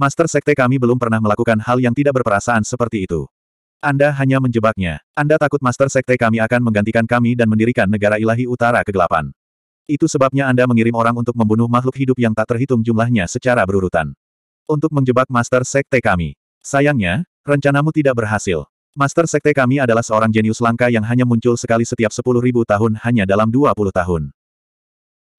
Master Sekte kami belum pernah melakukan hal yang tidak berperasaan seperti itu. Anda hanya menjebaknya. Anda takut Master Sekte kami akan menggantikan kami dan mendirikan negara ilahi utara kegelapan. Itu sebabnya Anda mengirim orang untuk membunuh makhluk hidup yang tak terhitung jumlahnya secara berurutan. Untuk menjebak Master Sekte kami. Sayangnya, rencanamu tidak berhasil. Master Sekte kami adalah seorang jenius langka yang hanya muncul sekali setiap 10.000 tahun hanya dalam 20 tahun.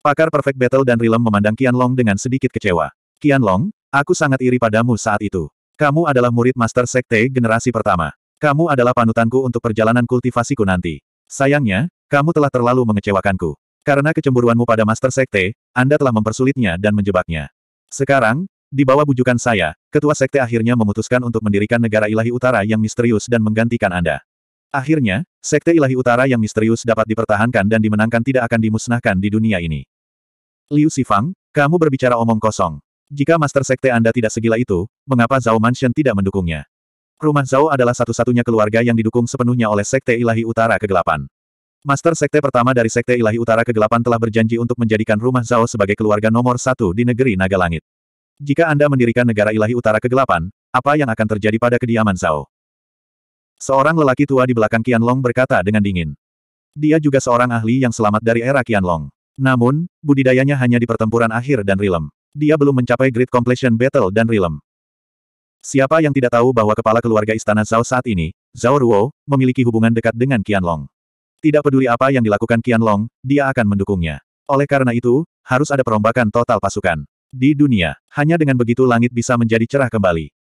Pakar Perfect Battle dan Rilem memandang Qian Long dengan sedikit kecewa. Qian Long, Aku sangat iri padamu saat itu. Kamu adalah murid Master Sekte generasi pertama. Kamu adalah panutanku untuk perjalanan kultivasiku nanti. Sayangnya, kamu telah terlalu mengecewakanku. Karena kecemburuanmu pada Master Sekte, Anda telah mempersulitnya dan menjebaknya. Sekarang, di bawah bujukan saya, Ketua Sekte akhirnya memutuskan untuk mendirikan negara ilahi utara yang misterius dan menggantikan Anda. Akhirnya, Sekte ilahi utara yang misterius dapat dipertahankan dan dimenangkan tidak akan dimusnahkan di dunia ini. Liu Sifang, kamu berbicara omong kosong. Jika Master Sekte Anda tidak segila itu, mengapa Zhao Mansion tidak mendukungnya? Rumah Zhao adalah satu-satunya keluarga yang didukung sepenuhnya oleh Sekte Ilahi Utara Kegelapan. Master Sekte pertama dari Sekte Ilahi Utara Kegelapan telah berjanji untuk menjadikan rumah Zhao sebagai keluarga nomor satu di negeri Naga Langit. Jika Anda mendirikan negara Ilahi Utara Kegelapan, apa yang akan terjadi pada kediaman Zhao? Seorang lelaki tua di belakang Qianlong berkata dengan dingin. Dia juga seorang ahli yang selamat dari era Qianlong. Namun, budidayanya hanya di pertempuran akhir dan rilem. Dia belum mencapai Great Completion Battle dan Realm. Siapa yang tidak tahu bahwa kepala keluarga istana Zhao saat ini, Zhao Ruo, memiliki hubungan dekat dengan Qianlong. Tidak peduli apa yang dilakukan Qianlong, dia akan mendukungnya. Oleh karena itu, harus ada perombakan total pasukan. Di dunia, hanya dengan begitu langit bisa menjadi cerah kembali.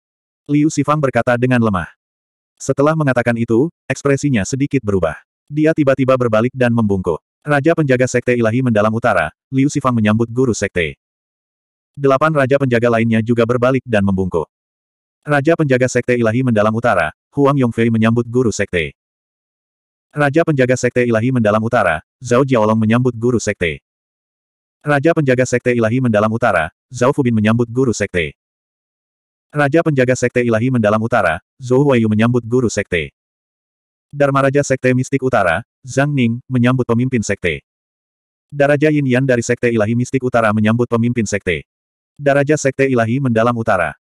Liu Sifang berkata dengan lemah. Setelah mengatakan itu, ekspresinya sedikit berubah. Dia tiba-tiba berbalik dan membungkuk. Raja penjaga Sekte Ilahi Mendalam Utara, Liu Sifang menyambut guru Sekte. Delapan raja penjaga lainnya juga berbalik dan membungkuk. Raja penjaga Sekte Ilahi Mendalam Utara, Huang Yongfei menyambut guru Sekte. Raja penjaga Sekte Ilahi Mendalam Utara, Zhao Jiaolong menyambut guru Sekte. Raja penjaga Sekte Ilahi Mendalam Utara, Zhao Fubin menyambut guru Sekte. Raja penjaga Sekte Ilahi Mendalam Utara, Zhou Huayu menyambut guru Sekte. Dharma Raja Sekte Mistik Utara, Zhang Ning, menyambut pemimpin Sekte. Daraja Yin Yan dari Sekte Ilahi Mistik Utara menyambut pemimpin Sekte. Daraja Sekte Ilahi Mendalam Utara.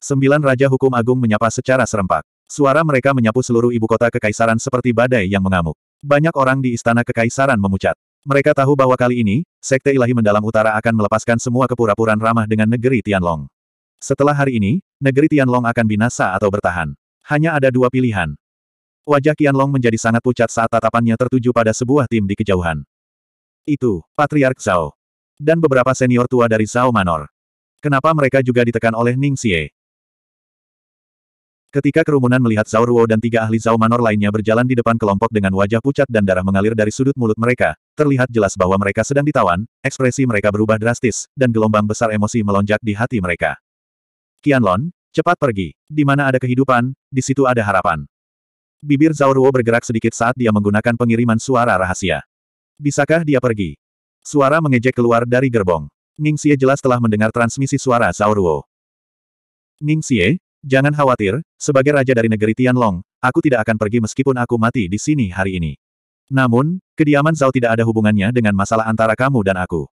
Sembilan Raja Hukum Agung menyapa secara serempak. Suara mereka menyapu seluruh ibu kota kekaisaran seperti badai yang mengamuk. Banyak orang di istana kekaisaran memucat. Mereka tahu bahwa kali ini, Sekte Ilahi Mendalam Utara akan melepaskan semua kepura-puraan ramah dengan negeri Tianlong. Setelah hari ini, negeri Tianlong akan binasa atau bertahan. Hanya ada dua pilihan. Wajah Qianlong menjadi sangat pucat saat tatapannya tertuju pada sebuah tim di kejauhan. Itu, Patriark Zhao. Dan beberapa senior tua dari Zhao Manor. Kenapa mereka juga ditekan oleh Ning Xie? Ketika kerumunan melihat Zhao Ruo dan tiga ahli Zhao Manor lainnya berjalan di depan kelompok dengan wajah pucat dan darah mengalir dari sudut mulut mereka, terlihat jelas bahwa mereka sedang ditawan, ekspresi mereka berubah drastis, dan gelombang besar emosi melonjak di hati mereka. Qianlon, cepat pergi. Di mana ada kehidupan, di situ ada harapan. Bibir Zhao Ruo bergerak sedikit saat dia menggunakan pengiriman suara rahasia. Bisakah dia pergi? Suara mengejek keluar dari gerbong. Ning Xie jelas telah mendengar transmisi suara Zhao Ruo. Ning Xie, jangan khawatir, sebagai raja dari negeri Tianlong, aku tidak akan pergi meskipun aku mati di sini hari ini. Namun, kediaman Zhao tidak ada hubungannya dengan masalah antara kamu dan aku.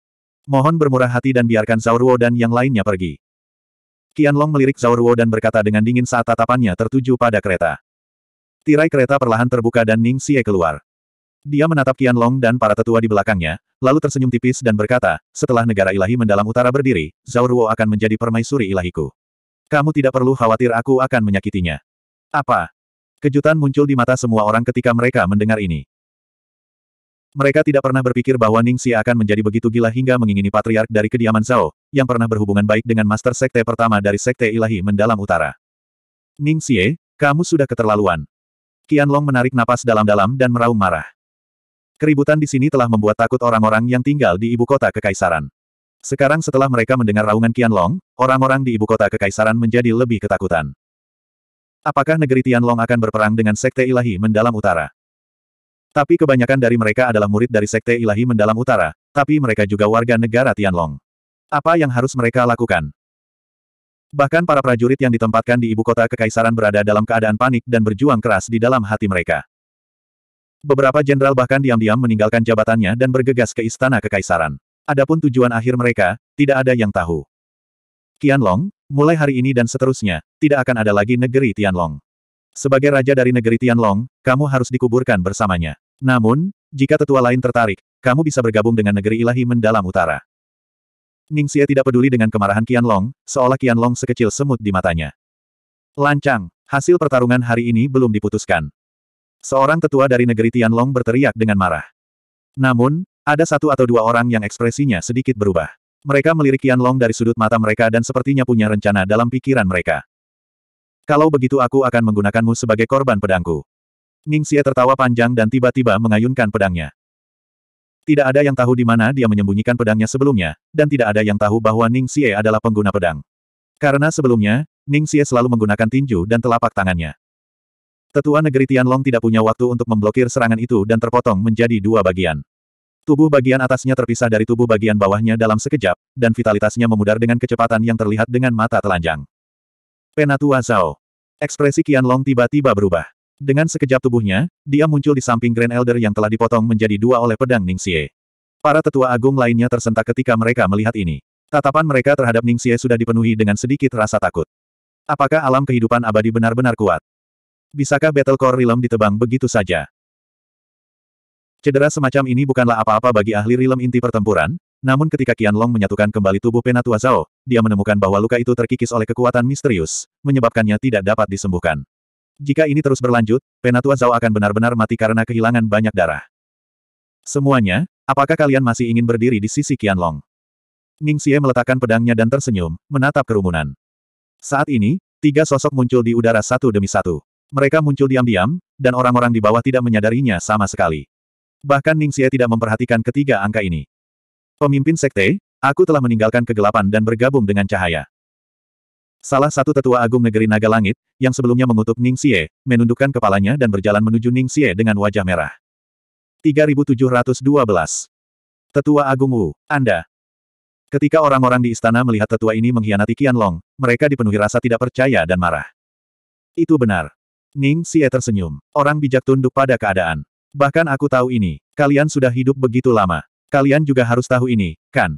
Mohon bermurah hati dan biarkan Zhao Ruo dan yang lainnya pergi. Qianlong melirik Zhao Ruo dan berkata dengan dingin saat tatapannya tertuju pada kereta. Tirai kereta perlahan terbuka dan Ning Xie keluar. Dia menatap Qian Long dan para tetua di belakangnya, lalu tersenyum tipis dan berkata, setelah negara ilahi mendalam utara berdiri, Zhao Ruo akan menjadi permaisuri ilahiku. Kamu tidak perlu khawatir aku akan menyakitinya. Apa? Kejutan muncul di mata semua orang ketika mereka mendengar ini. Mereka tidak pernah berpikir bahwa Ning Xie akan menjadi begitu gila hingga mengingini patriark dari kediaman Zhao, yang pernah berhubungan baik dengan master sekte pertama dari sekte ilahi mendalam utara. Ning Xie, kamu sudah keterlaluan. Qian Long menarik napas dalam-dalam dan meraung marah. Keributan di sini telah membuat takut orang-orang yang tinggal di ibu kota kekaisaran. Sekarang setelah mereka mendengar raungan Qianlong, orang-orang di ibu kota kekaisaran menjadi lebih ketakutan. Apakah negeri Tianlong akan berperang dengan Sekte Ilahi Mendalam Utara? Tapi kebanyakan dari mereka adalah murid dari Sekte Ilahi Mendalam Utara, tapi mereka juga warga negara Tianlong. Apa yang harus mereka lakukan? Bahkan para prajurit yang ditempatkan di ibu kota kekaisaran berada dalam keadaan panik dan berjuang keras di dalam hati mereka. Beberapa jenderal bahkan diam-diam meninggalkan jabatannya dan bergegas ke istana kekaisaran. Adapun tujuan akhir mereka, tidak ada yang tahu. Qianlong, mulai hari ini dan seterusnya, tidak akan ada lagi negeri Tianlong. Sebagai raja dari negeri Tianlong, kamu harus dikuburkan bersamanya. Namun, jika tetua lain tertarik, kamu bisa bergabung dengan negeri ilahi mendalam utara. Ning Xie tidak peduli dengan kemarahan Qianlong, seolah Qianlong sekecil semut di matanya. Lancang, hasil pertarungan hari ini belum diputuskan. Seorang tetua dari negeri Tianlong berteriak dengan marah. Namun, ada satu atau dua orang yang ekspresinya sedikit berubah. Mereka melirik Qianlong dari sudut mata mereka dan sepertinya punya rencana dalam pikiran mereka. Kalau begitu aku akan menggunakanmu sebagai korban pedangku. Ning Xie tertawa panjang dan tiba-tiba mengayunkan pedangnya. Tidak ada yang tahu di mana dia menyembunyikan pedangnya sebelumnya, dan tidak ada yang tahu bahwa Ning Xie adalah pengguna pedang. Karena sebelumnya, Ning Xie selalu menggunakan tinju dan telapak tangannya. Tetua negeri Tianlong tidak punya waktu untuk memblokir serangan itu dan terpotong menjadi dua bagian. Tubuh bagian atasnya terpisah dari tubuh bagian bawahnya dalam sekejap, dan vitalitasnya memudar dengan kecepatan yang terlihat dengan mata telanjang. Penatua Zhao. Ekspresi Qianlong tiba-tiba berubah. Dengan sekejap tubuhnya, dia muncul di samping Grand Elder yang telah dipotong menjadi dua oleh pedang Ning Xie. Para tetua agung lainnya tersentak ketika mereka melihat ini. Tatapan mereka terhadap Ning Xie sudah dipenuhi dengan sedikit rasa takut. Apakah alam kehidupan abadi benar-benar kuat? Bisakah Battle Core Realm ditebang begitu saja? Cedera semacam ini bukanlah apa-apa bagi ahli Realm inti pertempuran, namun ketika Qianlong menyatukan kembali tubuh Penatua Zhao, dia menemukan bahwa luka itu terkikis oleh kekuatan misterius, menyebabkannya tidak dapat disembuhkan. Jika ini terus berlanjut, Penatua Zhao akan benar-benar mati karena kehilangan banyak darah. Semuanya, apakah kalian masih ingin berdiri di sisi Qianlong? Ning Xie meletakkan pedangnya dan tersenyum, menatap kerumunan. Saat ini, tiga sosok muncul di udara satu demi satu. Mereka muncul diam-diam, dan orang-orang di bawah tidak menyadarinya sama sekali. Bahkan Ning Xie tidak memperhatikan ketiga angka ini. Pemimpin sekte, aku telah meninggalkan kegelapan dan bergabung dengan cahaya. Salah satu tetua agung negeri Naga Langit, yang sebelumnya mengutuk Ning Xie, menundukkan kepalanya dan berjalan menuju Ning Xie dengan wajah merah. 3712. Tetua Agung Wu, Anda. Ketika orang-orang di istana melihat tetua ini mengkhianati Qianlong, mereka dipenuhi rasa tidak percaya dan marah. Itu benar. Ning Xie tersenyum. Orang bijak tunduk pada keadaan. Bahkan aku tahu ini. Kalian sudah hidup begitu lama. Kalian juga harus tahu ini, kan?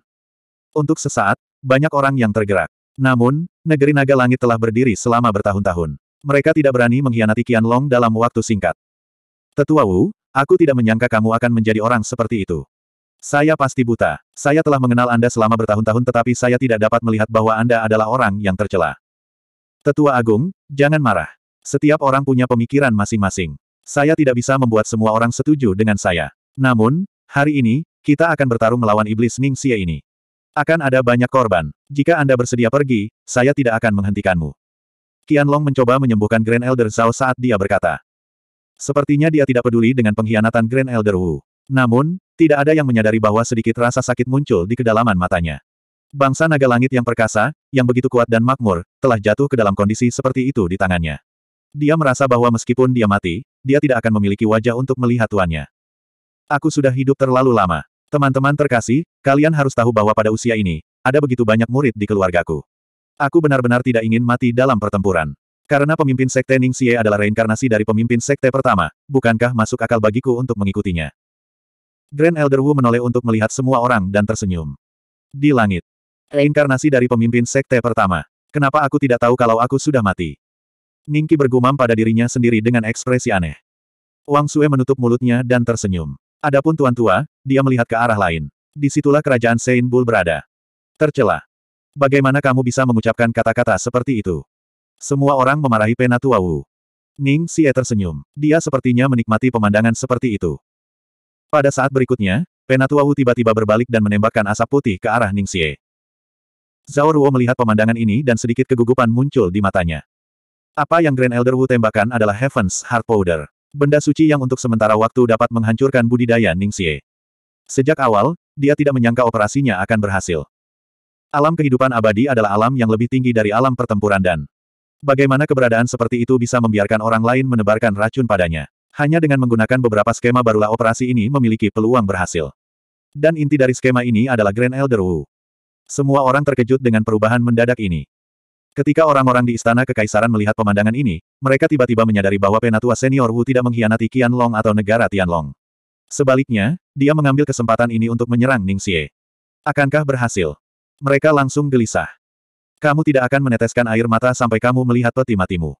Untuk sesaat, banyak orang yang tergerak. Namun, negeri naga langit telah berdiri selama bertahun-tahun. Mereka tidak berani mengkhianati Qianlong dalam waktu singkat. Tetua Wu, aku tidak menyangka kamu akan menjadi orang seperti itu. Saya pasti buta. Saya telah mengenal Anda selama bertahun-tahun tetapi saya tidak dapat melihat bahwa Anda adalah orang yang tercela. Tetua Agung, jangan marah. Setiap orang punya pemikiran masing-masing. Saya tidak bisa membuat semua orang setuju dengan saya. Namun, hari ini, kita akan bertarung melawan iblis Ning Xie ini. Akan ada banyak korban. Jika Anda bersedia pergi, saya tidak akan menghentikanmu. Qianlong mencoba menyembuhkan Grand Elder Zhao saat dia berkata. Sepertinya dia tidak peduli dengan pengkhianatan Grand Elder Wu. Namun, tidak ada yang menyadari bahwa sedikit rasa sakit muncul di kedalaman matanya. Bangsa naga langit yang perkasa, yang begitu kuat dan makmur, telah jatuh ke dalam kondisi seperti itu di tangannya. Dia merasa bahwa meskipun dia mati, dia tidak akan memiliki wajah untuk melihat tuannya. Aku sudah hidup terlalu lama. Teman-teman terkasih, kalian harus tahu bahwa pada usia ini, ada begitu banyak murid di keluargaku. Aku benar-benar tidak ingin mati dalam pertempuran. Karena pemimpin sekte Ning Xie adalah reinkarnasi dari pemimpin sekte pertama, bukankah masuk akal bagiku untuk mengikutinya? Grand Elder Wu menoleh untuk melihat semua orang dan tersenyum. Di langit. Reinkarnasi dari pemimpin sekte pertama. Kenapa aku tidak tahu kalau aku sudah mati? Ningki bergumam pada dirinya sendiri dengan ekspresi aneh. Wang Sue menutup mulutnya dan tersenyum. Adapun Tuan Tua, dia melihat ke arah lain. Di situlah kerajaan Sein Bull berada. Tercela. Bagaimana kamu bisa mengucapkan kata-kata seperti itu? Semua orang memarahi Penatua Wu. Ning Xie tersenyum. Dia sepertinya menikmati pemandangan seperti itu. Pada saat berikutnya, Penatua Wu tiba-tiba berbalik dan menembakkan asap putih ke arah Ning Xie. Zhao Ruo melihat pemandangan ini dan sedikit kegugupan muncul di matanya. Apa yang Grand Elder Wu tembakan adalah Heaven's Heart Powder. Benda suci yang untuk sementara waktu dapat menghancurkan budidaya Ningxie. Sejak awal, dia tidak menyangka operasinya akan berhasil. Alam kehidupan abadi adalah alam yang lebih tinggi dari alam pertempuran dan bagaimana keberadaan seperti itu bisa membiarkan orang lain menebarkan racun padanya. Hanya dengan menggunakan beberapa skema barulah operasi ini memiliki peluang berhasil. Dan inti dari skema ini adalah Grand Elder Wu. Semua orang terkejut dengan perubahan mendadak ini. Ketika orang-orang di Istana Kekaisaran melihat pemandangan ini, mereka tiba-tiba menyadari bahwa penatua senior Wu tidak mengkhianati Qianlong atau negara Tianlong. Sebaliknya, dia mengambil kesempatan ini untuk menyerang Ning Xie. Akankah berhasil? Mereka langsung gelisah. Kamu tidak akan meneteskan air mata sampai kamu melihat peti matimu.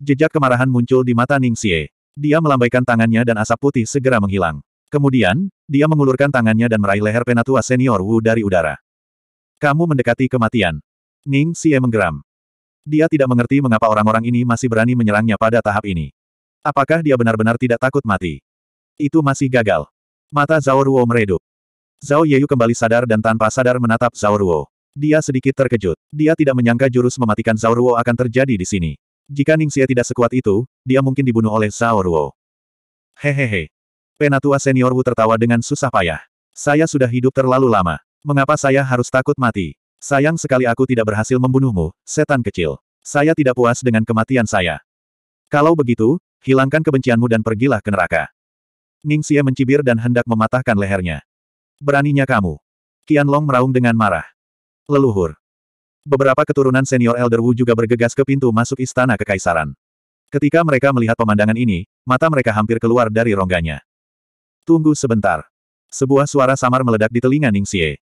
Jejak kemarahan muncul di mata Ning Xie. Dia melambaikan tangannya dan asap putih segera menghilang. Kemudian, dia mengulurkan tangannya dan meraih leher penatua senior Wu dari udara. Kamu mendekati kematian. Ning Xie menggeram. Dia tidak mengerti mengapa orang-orang ini masih berani menyerangnya pada tahap ini. Apakah dia benar-benar tidak takut mati? Itu masih gagal. Mata Zhao Ruo meredup. Zhao Yeyu kembali sadar dan tanpa sadar menatap Zhao Ruo. Dia sedikit terkejut. Dia tidak menyangka jurus mematikan Zhao Ruo akan terjadi di sini. Jika Ning Xie tidak sekuat itu, dia mungkin dibunuh oleh Zhao Ruo. Hehehe. Penatua senior Wu tertawa dengan susah payah. Saya sudah hidup terlalu lama. Mengapa saya harus takut mati? Sayang sekali aku tidak berhasil membunuhmu, setan kecil. Saya tidak puas dengan kematian saya. Kalau begitu, hilangkan kebencianmu dan pergilah ke neraka. Ning Xie mencibir dan hendak mematahkan lehernya. Beraninya kamu. Qian Long meraung dengan marah. Leluhur. Beberapa keturunan senior Elder Wu juga bergegas ke pintu masuk istana kekaisaran. Ketika mereka melihat pemandangan ini, mata mereka hampir keluar dari rongganya. Tunggu sebentar. Sebuah suara samar meledak di telinga Ning Xie.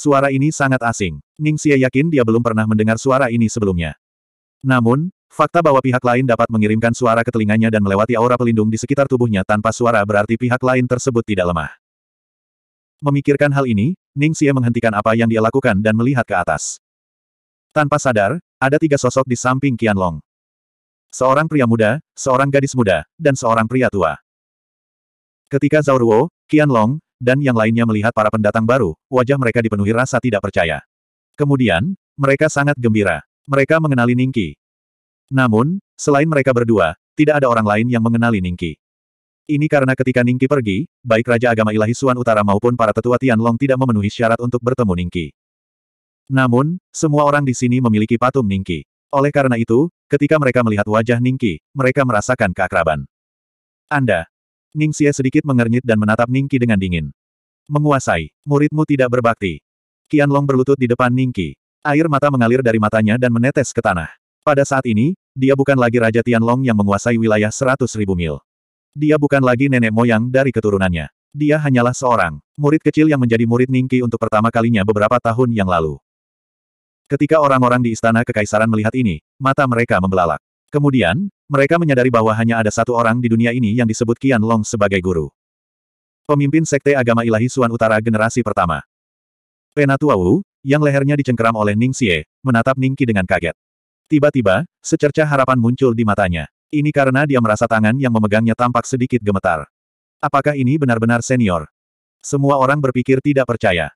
Suara ini sangat asing. Ning Xie yakin dia belum pernah mendengar suara ini sebelumnya. Namun, fakta bahwa pihak lain dapat mengirimkan suara ke telinganya dan melewati aura pelindung di sekitar tubuhnya tanpa suara berarti pihak lain tersebut tidak lemah. Memikirkan hal ini, Ning Xie menghentikan apa yang dia lakukan dan melihat ke atas. Tanpa sadar, ada tiga sosok di samping Qian Long. Seorang pria muda, seorang gadis muda, dan seorang pria tua. Ketika Zhao Ruo, Qian Long, dan yang lainnya melihat para pendatang baru, wajah mereka dipenuhi rasa tidak percaya. Kemudian, mereka sangat gembira. Mereka mengenali Ningki. Namun, selain mereka berdua, tidak ada orang lain yang mengenali Ningki. Ini karena ketika Ningki pergi, baik Raja Agama Ilahi Suan Utara maupun para tetua Tianlong tidak memenuhi syarat untuk bertemu Ningki. Namun, semua orang di sini memiliki patung Ningki. Oleh karena itu, ketika mereka melihat wajah Ningki, mereka merasakan keakraban. Anda. Ningxie sedikit mengernyit dan menatap Ningki dengan dingin. Menguasai. Muridmu tidak berbakti. Qianlong berlutut di depan Ningki. Air mata mengalir dari matanya dan menetes ke tanah. Pada saat ini, dia bukan lagi Raja Tianlong yang menguasai wilayah seratus ribu mil. Dia bukan lagi nenek moyang dari keturunannya. Dia hanyalah seorang murid kecil yang menjadi murid Ningki untuk pertama kalinya beberapa tahun yang lalu. Ketika orang-orang di istana kekaisaran melihat ini, mata mereka membelalak. Kemudian, mereka menyadari bahwa hanya ada satu orang di dunia ini yang disebut Qian Long sebagai guru. Pemimpin Sekte Agama Ilahi Suan Utara generasi pertama. Penatua Wu, yang lehernya dicengkeram oleh Ning Xie, menatap Ningki dengan kaget. Tiba-tiba, secercah harapan muncul di matanya. Ini karena dia merasa tangan yang memegangnya tampak sedikit gemetar. Apakah ini benar-benar senior? Semua orang berpikir tidak percaya.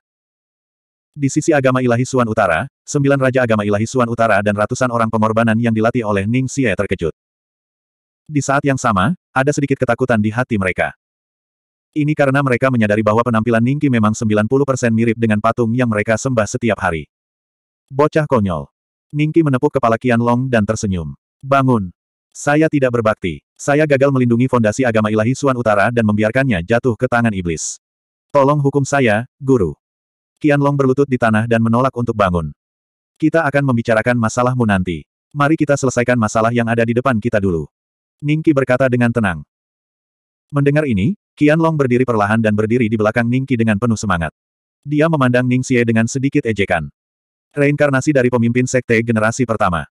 Di sisi agama ilahi Suan Utara, sembilan raja agama ilahi Suan Utara dan ratusan orang pengorbanan yang dilatih oleh Ning Xie terkejut. Di saat yang sama, ada sedikit ketakutan di hati mereka. Ini karena mereka menyadari bahwa penampilan Ningki memang 90% mirip dengan patung yang mereka sembah setiap hari. Bocah konyol. Ningki menepuk kepala Qian Long dan tersenyum. Bangun. Saya tidak berbakti. Saya gagal melindungi fondasi agama ilahi Suan Utara dan membiarkannya jatuh ke tangan iblis. Tolong hukum saya, guru. Qian Long berlutut di tanah dan menolak untuk bangun. Kita akan membicarakan masalahmu nanti. Mari kita selesaikan masalah yang ada di depan kita dulu. Ningki berkata dengan tenang. Mendengar ini, Qian Long berdiri perlahan dan berdiri di belakang Ningqi dengan penuh semangat. Dia memandang Ning Xie dengan sedikit ejekan. Reinkarnasi dari pemimpin sekte generasi pertama.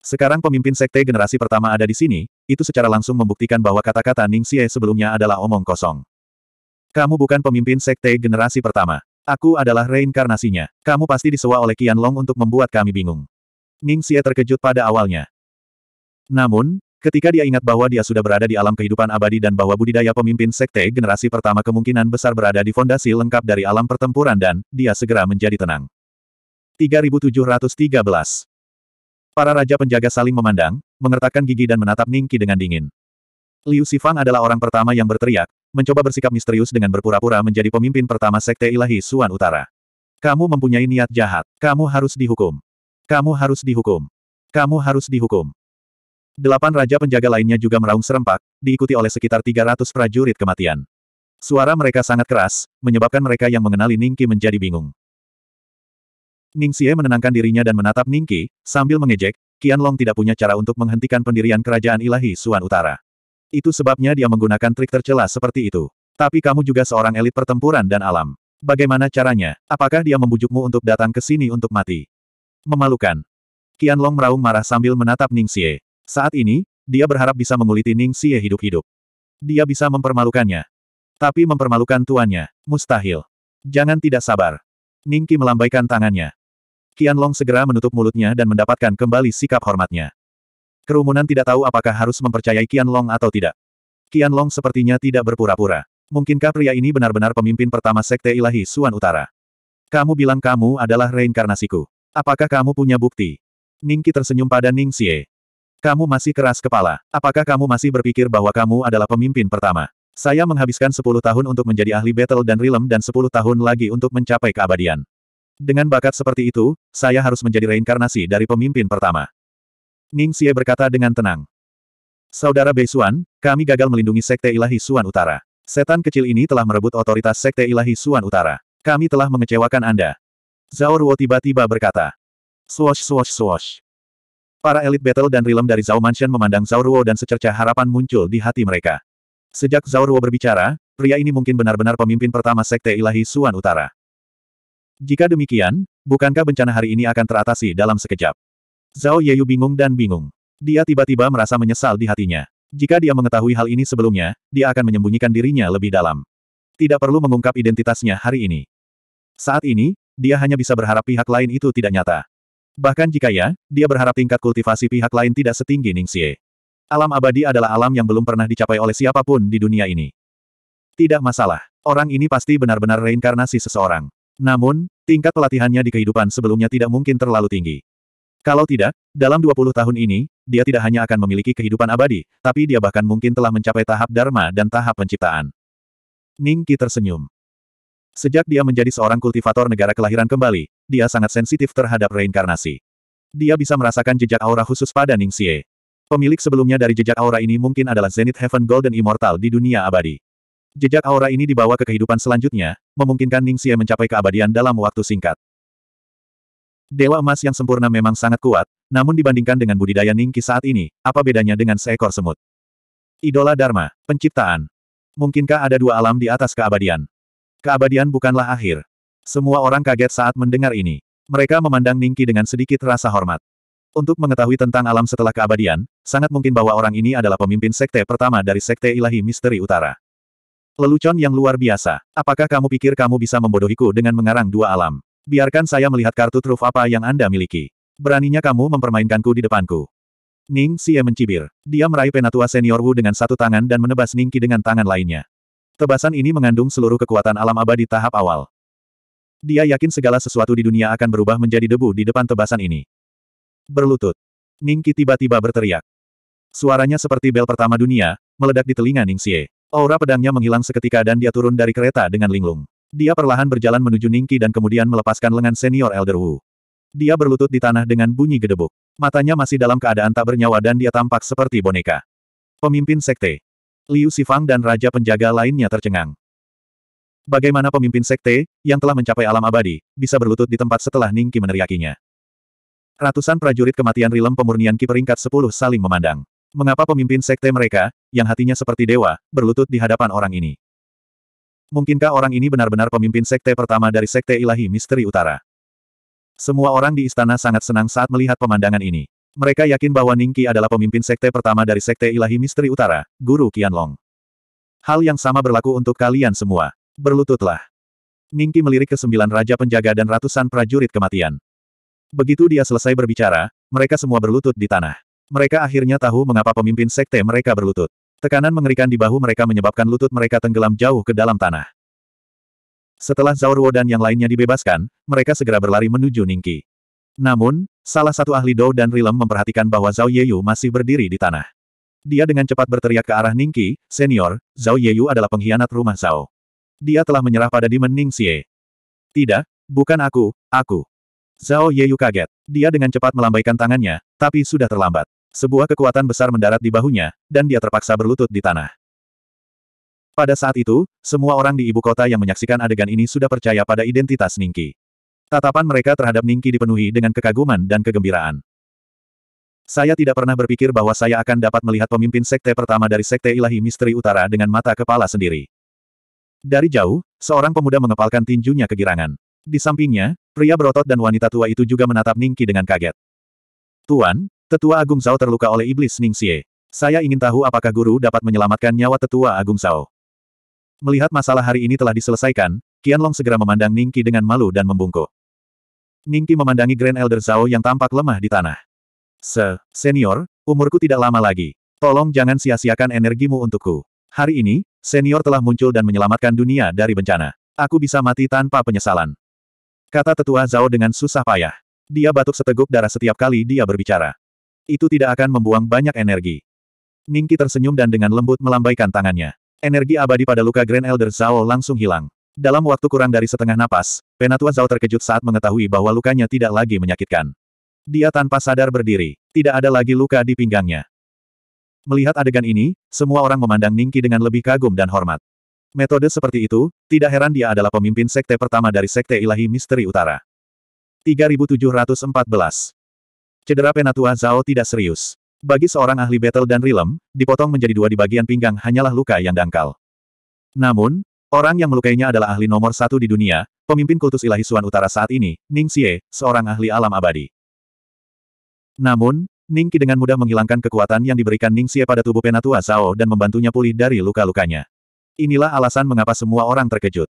Sekarang pemimpin sekte generasi pertama ada di sini, itu secara langsung membuktikan bahwa kata-kata Ning Xie sebelumnya adalah omong kosong. Kamu bukan pemimpin sekte generasi pertama. Aku adalah reinkarnasinya. Kamu pasti disewa oleh Qian Long untuk membuat kami bingung. Ning Xie terkejut pada awalnya. Namun, Ketika dia ingat bahwa dia sudah berada di alam kehidupan abadi dan bahwa budidaya pemimpin sekte generasi pertama kemungkinan besar berada di fondasi lengkap dari alam pertempuran dan, dia segera menjadi tenang. 3713 Para raja penjaga saling memandang, mengertakkan gigi dan menatap Ningki dengan dingin. Liu Sifang adalah orang pertama yang berteriak, mencoba bersikap misterius dengan berpura-pura menjadi pemimpin pertama sekte ilahi Suan Utara. Kamu mempunyai niat jahat. Kamu harus dihukum. Kamu harus dihukum. Kamu harus dihukum. Delapan raja penjaga lainnya juga meraung serempak, diikuti oleh sekitar 300 prajurit kematian. Suara mereka sangat keras, menyebabkan mereka yang mengenali Ningki menjadi bingung. Ningsie menenangkan dirinya dan menatap Ningki, sambil mengejek, Qian Long tidak punya cara untuk menghentikan pendirian kerajaan ilahi Suan Utara. Itu sebabnya dia menggunakan trik tercela seperti itu. Tapi kamu juga seorang elit pertempuran dan alam. Bagaimana caranya? Apakah dia membujukmu untuk datang ke sini untuk mati? Memalukan. Qianlong meraung marah sambil menatap Ning Xie. Saat ini, dia berharap bisa menguliti Ning Xie hidup-hidup. Dia bisa mempermalukannya. Tapi mempermalukan tuannya, mustahil. Jangan tidak sabar. Ning Qi melambaikan tangannya. Qianlong segera menutup mulutnya dan mendapatkan kembali sikap hormatnya. Kerumunan tidak tahu apakah harus mempercayai Qianlong atau tidak. Qianlong sepertinya tidak berpura-pura. Mungkinkah pria ini benar-benar pemimpin pertama Sekte Ilahi Suan Utara? Kamu bilang kamu adalah reinkarnasiku. Apakah kamu punya bukti? Ning Qi tersenyum pada Ning Xie. Kamu masih keras kepala. Apakah kamu masih berpikir bahwa kamu adalah pemimpin pertama? Saya menghabiskan 10 tahun untuk menjadi ahli battle dan realm dan 10 tahun lagi untuk mencapai keabadian. Dengan bakat seperti itu, saya harus menjadi reinkarnasi dari pemimpin pertama. Ning Xie berkata dengan tenang. Saudara Beisuan, kami gagal melindungi Sekte Ilahi Suan Utara. Setan kecil ini telah merebut otoritas Sekte Ilahi Suan Utara. Kami telah mengecewakan Anda. Zhao Ruo tiba-tiba berkata. Swosh swosh swosh. Para elit battle dan realm dari Zhao Mansion memandang Zhao Ruo dan secercah harapan muncul di hati mereka. Sejak Zhao Ruo berbicara, pria ini mungkin benar-benar pemimpin pertama Sekte Ilahi Suan Utara. Jika demikian, bukankah bencana hari ini akan teratasi dalam sekejap? Zhao Yeyu bingung dan bingung. Dia tiba-tiba merasa menyesal di hatinya. Jika dia mengetahui hal ini sebelumnya, dia akan menyembunyikan dirinya lebih dalam. Tidak perlu mengungkap identitasnya hari ini. Saat ini, dia hanya bisa berharap pihak lain itu tidak nyata. Bahkan jika ya, dia berharap tingkat kultivasi pihak lain tidak setinggi Ningxie. Alam abadi adalah alam yang belum pernah dicapai oleh siapa pun di dunia ini. Tidak masalah. Orang ini pasti benar-benar reinkarnasi seseorang. Namun, tingkat pelatihannya di kehidupan sebelumnya tidak mungkin terlalu tinggi. Kalau tidak, dalam 20 tahun ini, dia tidak hanya akan memiliki kehidupan abadi, tapi dia bahkan mungkin telah mencapai tahap Dharma dan tahap penciptaan. Ning Qi tersenyum. Sejak dia menjadi seorang kultivator negara kelahiran kembali, dia sangat sensitif terhadap reinkarnasi. Dia bisa merasakan jejak aura khusus pada Ning Xie. Pemilik sebelumnya dari jejak aura ini mungkin adalah Zenith Heaven Golden Immortal di dunia abadi. Jejak aura ini dibawa ke kehidupan selanjutnya, memungkinkan Ning Xie mencapai keabadian dalam waktu singkat. Dewa emas yang sempurna memang sangat kuat, namun dibandingkan dengan budidaya Ning Qi saat ini, apa bedanya dengan seekor semut? Idola Dharma, penciptaan. Mungkinkah ada dua alam di atas keabadian? Keabadian bukanlah akhir. Semua orang kaget saat mendengar ini. Mereka memandang Ningki dengan sedikit rasa hormat. Untuk mengetahui tentang alam setelah keabadian, sangat mungkin bahwa orang ini adalah pemimpin sekte pertama dari sekte ilahi misteri utara. Lelucon yang luar biasa. Apakah kamu pikir kamu bisa membodohiku dengan mengarang dua alam? Biarkan saya melihat kartu truf apa yang Anda miliki. Beraninya kamu mempermainkanku di depanku. Ning Xie mencibir. Dia meraih penatua senior Wu dengan satu tangan dan menebas Ningki dengan tangan lainnya. Tebasan ini mengandung seluruh kekuatan alam abadi tahap awal. Dia yakin segala sesuatu di dunia akan berubah menjadi debu di depan tebasan ini. Berlutut. Ningki tiba-tiba berteriak. Suaranya seperti bel pertama dunia, meledak di telinga Ningxie. Aura pedangnya menghilang seketika dan dia turun dari kereta dengan linglung. Dia perlahan berjalan menuju Ningki dan kemudian melepaskan lengan senior Elder Wu. Dia berlutut di tanah dengan bunyi gedebuk. Matanya masih dalam keadaan tak bernyawa dan dia tampak seperti boneka. Pemimpin sekte. Liu Sifang dan Raja Penjaga lainnya tercengang. Bagaimana pemimpin sekte, yang telah mencapai alam abadi, bisa berlutut di tempat setelah Ningki meneriakinya. Ratusan prajurit kematian rilem pemurnian Ki peringkat 10 saling memandang. Mengapa pemimpin sekte mereka, yang hatinya seperti dewa, berlutut di hadapan orang ini? Mungkinkah orang ini benar-benar pemimpin sekte pertama dari sekte ilahi misteri utara? Semua orang di istana sangat senang saat melihat pemandangan ini. Mereka yakin bahwa Ningki adalah pemimpin sekte pertama dari sekte ilahi misteri utara, Guru Qianlong. Hal yang sama berlaku untuk kalian semua. Berlututlah. Ningki melirik ke sembilan raja penjaga dan ratusan prajurit kematian. Begitu dia selesai berbicara, mereka semua berlutut di tanah. Mereka akhirnya tahu mengapa pemimpin sekte mereka berlutut. Tekanan mengerikan di bahu mereka menyebabkan lutut mereka tenggelam jauh ke dalam tanah. Setelah Zhao Ruo dan yang lainnya dibebaskan, mereka segera berlari menuju Ningki. Namun, salah satu ahli Dou dan Rilem memperhatikan bahwa Zhao Yeyu masih berdiri di tanah. Dia dengan cepat berteriak ke arah Ningqi, senior, Zhao Yeyu adalah pengkhianat rumah Zhao. Dia telah menyerah pada Demon Ning Xie. Tidak, bukan aku, aku. Zhao Yeyu kaget. Dia dengan cepat melambaikan tangannya, tapi sudah terlambat. Sebuah kekuatan besar mendarat di bahunya, dan dia terpaksa berlutut di tanah. Pada saat itu, semua orang di ibu kota yang menyaksikan adegan ini sudah percaya pada identitas Ningqi. Tatapan mereka terhadap Ningki dipenuhi dengan kekaguman dan kegembiraan. Saya tidak pernah berpikir bahwa saya akan dapat melihat pemimpin sekte pertama dari sekte ilahi misteri utara dengan mata kepala sendiri. Dari jauh, seorang pemuda mengepalkan tinjunya kegirangan. Di sampingnya, Pria berotot dan wanita tua itu juga menatap Ningki dengan kaget. Tuan, Tetua Agung Zhao terluka oleh iblis Ning Xie. Saya ingin tahu apakah guru dapat menyelamatkan nyawa Tetua Agung Zhao. Melihat masalah hari ini telah diselesaikan, Qianlong segera memandang Ningki dengan malu dan membungkuk. Ningki memandangi Grand Elder Zhao yang tampak lemah di tanah. Se, senior, umurku tidak lama lagi. Tolong jangan sia-siakan energimu untukku. Hari ini, senior telah muncul dan menyelamatkan dunia dari bencana. Aku bisa mati tanpa penyesalan. Kata tetua Zhao dengan susah payah. Dia batuk seteguk darah setiap kali dia berbicara. Itu tidak akan membuang banyak energi. Ningki tersenyum dan dengan lembut melambaikan tangannya. Energi abadi pada luka Grand Elder Zhao langsung hilang. Dalam waktu kurang dari setengah napas, Penatua Zhao terkejut saat mengetahui bahwa lukanya tidak lagi menyakitkan. Dia tanpa sadar berdiri. Tidak ada lagi luka di pinggangnya. Melihat adegan ini, semua orang memandang Ningki dengan lebih kagum dan hormat. Metode seperti itu, tidak heran dia adalah pemimpin sekte pertama dari Sekte Ilahi Misteri Utara. 3714 Cedera Penatua Zhao tidak serius. Bagi seorang ahli battle dan realm, dipotong menjadi dua di bagian pinggang hanyalah luka yang dangkal. Namun, orang yang melukainya adalah ahli nomor satu di dunia, pemimpin kultus ilahi Suan Utara saat ini, Ning Xie, seorang ahli alam abadi. Namun, Ning Qi dengan mudah menghilangkan kekuatan yang diberikan Ning Xie pada tubuh Penatua Zhao dan membantunya pulih dari luka-lukanya. Inilah alasan mengapa semua orang terkejut.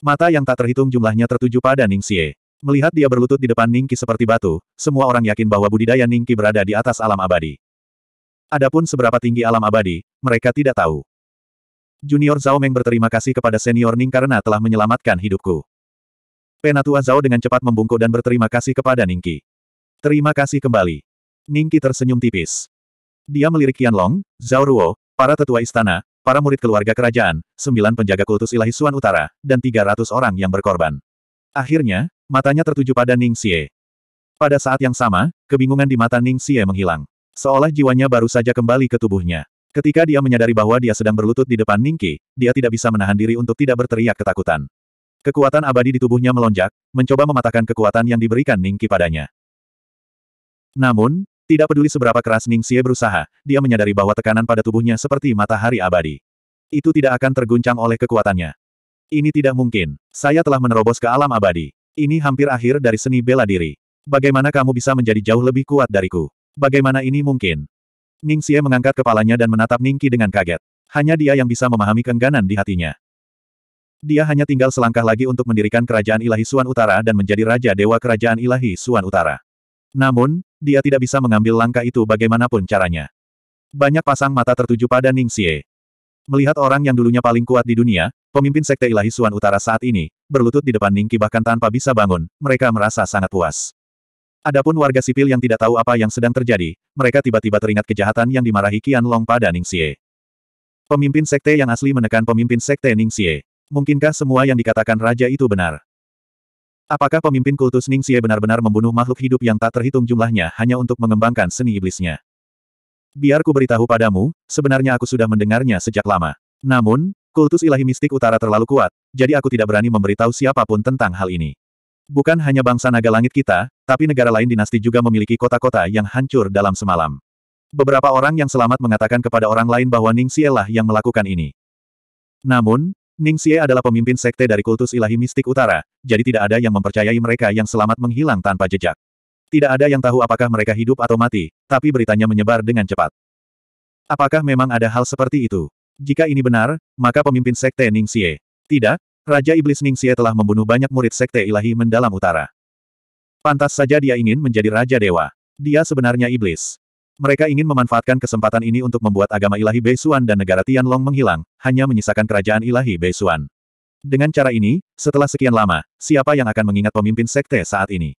Mata yang tak terhitung jumlahnya tertuju pada Ning Xie. Melihat dia berlutut di depan Ningki seperti batu, semua orang yakin bahwa budidaya Ningki berada di atas alam abadi. Adapun seberapa tinggi alam abadi, mereka tidak tahu. Junior Zhao Meng berterima kasih kepada senior Ning karena telah menyelamatkan hidupku. Penatua Zhao dengan cepat membungkuk dan berterima kasih kepada Ningki. Terima kasih kembali. Ningki tersenyum tipis. Dia melirik Qianlong, Zhao Ruo, para tetua istana, para murid keluarga kerajaan, sembilan penjaga kultus ilahi Suan Utara, dan 300 orang yang berkorban. Akhirnya, Matanya tertuju pada Ning Xie. Pada saat yang sama, kebingungan di mata Ning Xie menghilang. Seolah jiwanya baru saja kembali ke tubuhnya. Ketika dia menyadari bahwa dia sedang berlutut di depan Ningki, dia tidak bisa menahan diri untuk tidak berteriak ketakutan. Kekuatan abadi di tubuhnya melonjak, mencoba mematahkan kekuatan yang diberikan Ningki padanya. Namun, tidak peduli seberapa keras Ning Xie berusaha, dia menyadari bahwa tekanan pada tubuhnya seperti matahari abadi. Itu tidak akan terguncang oleh kekuatannya. Ini tidak mungkin. Saya telah menerobos ke alam abadi. Ini hampir akhir dari seni bela diri. Bagaimana kamu bisa menjadi jauh lebih kuat dariku? Bagaimana ini mungkin? Ning Xie mengangkat kepalanya dan menatap Ning Qi dengan kaget. Hanya dia yang bisa memahami keengganan di hatinya. Dia hanya tinggal selangkah lagi untuk mendirikan kerajaan ilahi Suan Utara dan menjadi Raja Dewa Kerajaan Ilahi Suan Utara. Namun, dia tidak bisa mengambil langkah itu bagaimanapun caranya. Banyak pasang mata tertuju pada Ning Xie. Melihat orang yang dulunya paling kuat di dunia, pemimpin Sekte Ilahi Suan Utara saat ini, berlutut di depan Ningki bahkan tanpa bisa bangun, mereka merasa sangat puas. Adapun warga sipil yang tidak tahu apa yang sedang terjadi, mereka tiba-tiba teringat kejahatan yang dimarahi Qian Long pada Ning Xie. Pemimpin sekte yang asli menekan pemimpin sekte Ning Xie. Mungkinkah semua yang dikatakan raja itu benar? Apakah pemimpin kultus Ning Xie benar-benar membunuh makhluk hidup yang tak terhitung jumlahnya hanya untuk mengembangkan seni iblisnya? Biar ku beritahu padamu, sebenarnya aku sudah mendengarnya sejak lama. Namun, Kultus ilahi mistik utara terlalu kuat, jadi aku tidak berani memberitahu siapa pun tentang hal ini. Bukan hanya bangsa naga langit kita, tapi negara lain dinasti juga memiliki kota-kota yang hancur dalam semalam. Beberapa orang yang selamat mengatakan kepada orang lain bahwa Ning Xie lah yang melakukan ini. Namun, Ning Xie adalah pemimpin sekte dari kultus ilahi mistik utara, jadi tidak ada yang mempercayai mereka yang selamat menghilang tanpa jejak. Tidak ada yang tahu apakah mereka hidup atau mati, tapi beritanya menyebar dengan cepat. Apakah memang ada hal seperti itu? Jika ini benar, maka pemimpin Sekte Ning Xie. Tidak, Raja Iblis Ning Xie telah membunuh banyak murid Sekte Ilahi Mendalam Utara. Pantas saja dia ingin menjadi Raja Dewa. Dia sebenarnya Iblis. Mereka ingin memanfaatkan kesempatan ini untuk membuat agama ilahi Beisuan dan negara Tianlong menghilang, hanya menyisakan kerajaan ilahi Beisuan. Dengan cara ini, setelah sekian lama, siapa yang akan mengingat pemimpin sekte saat ini?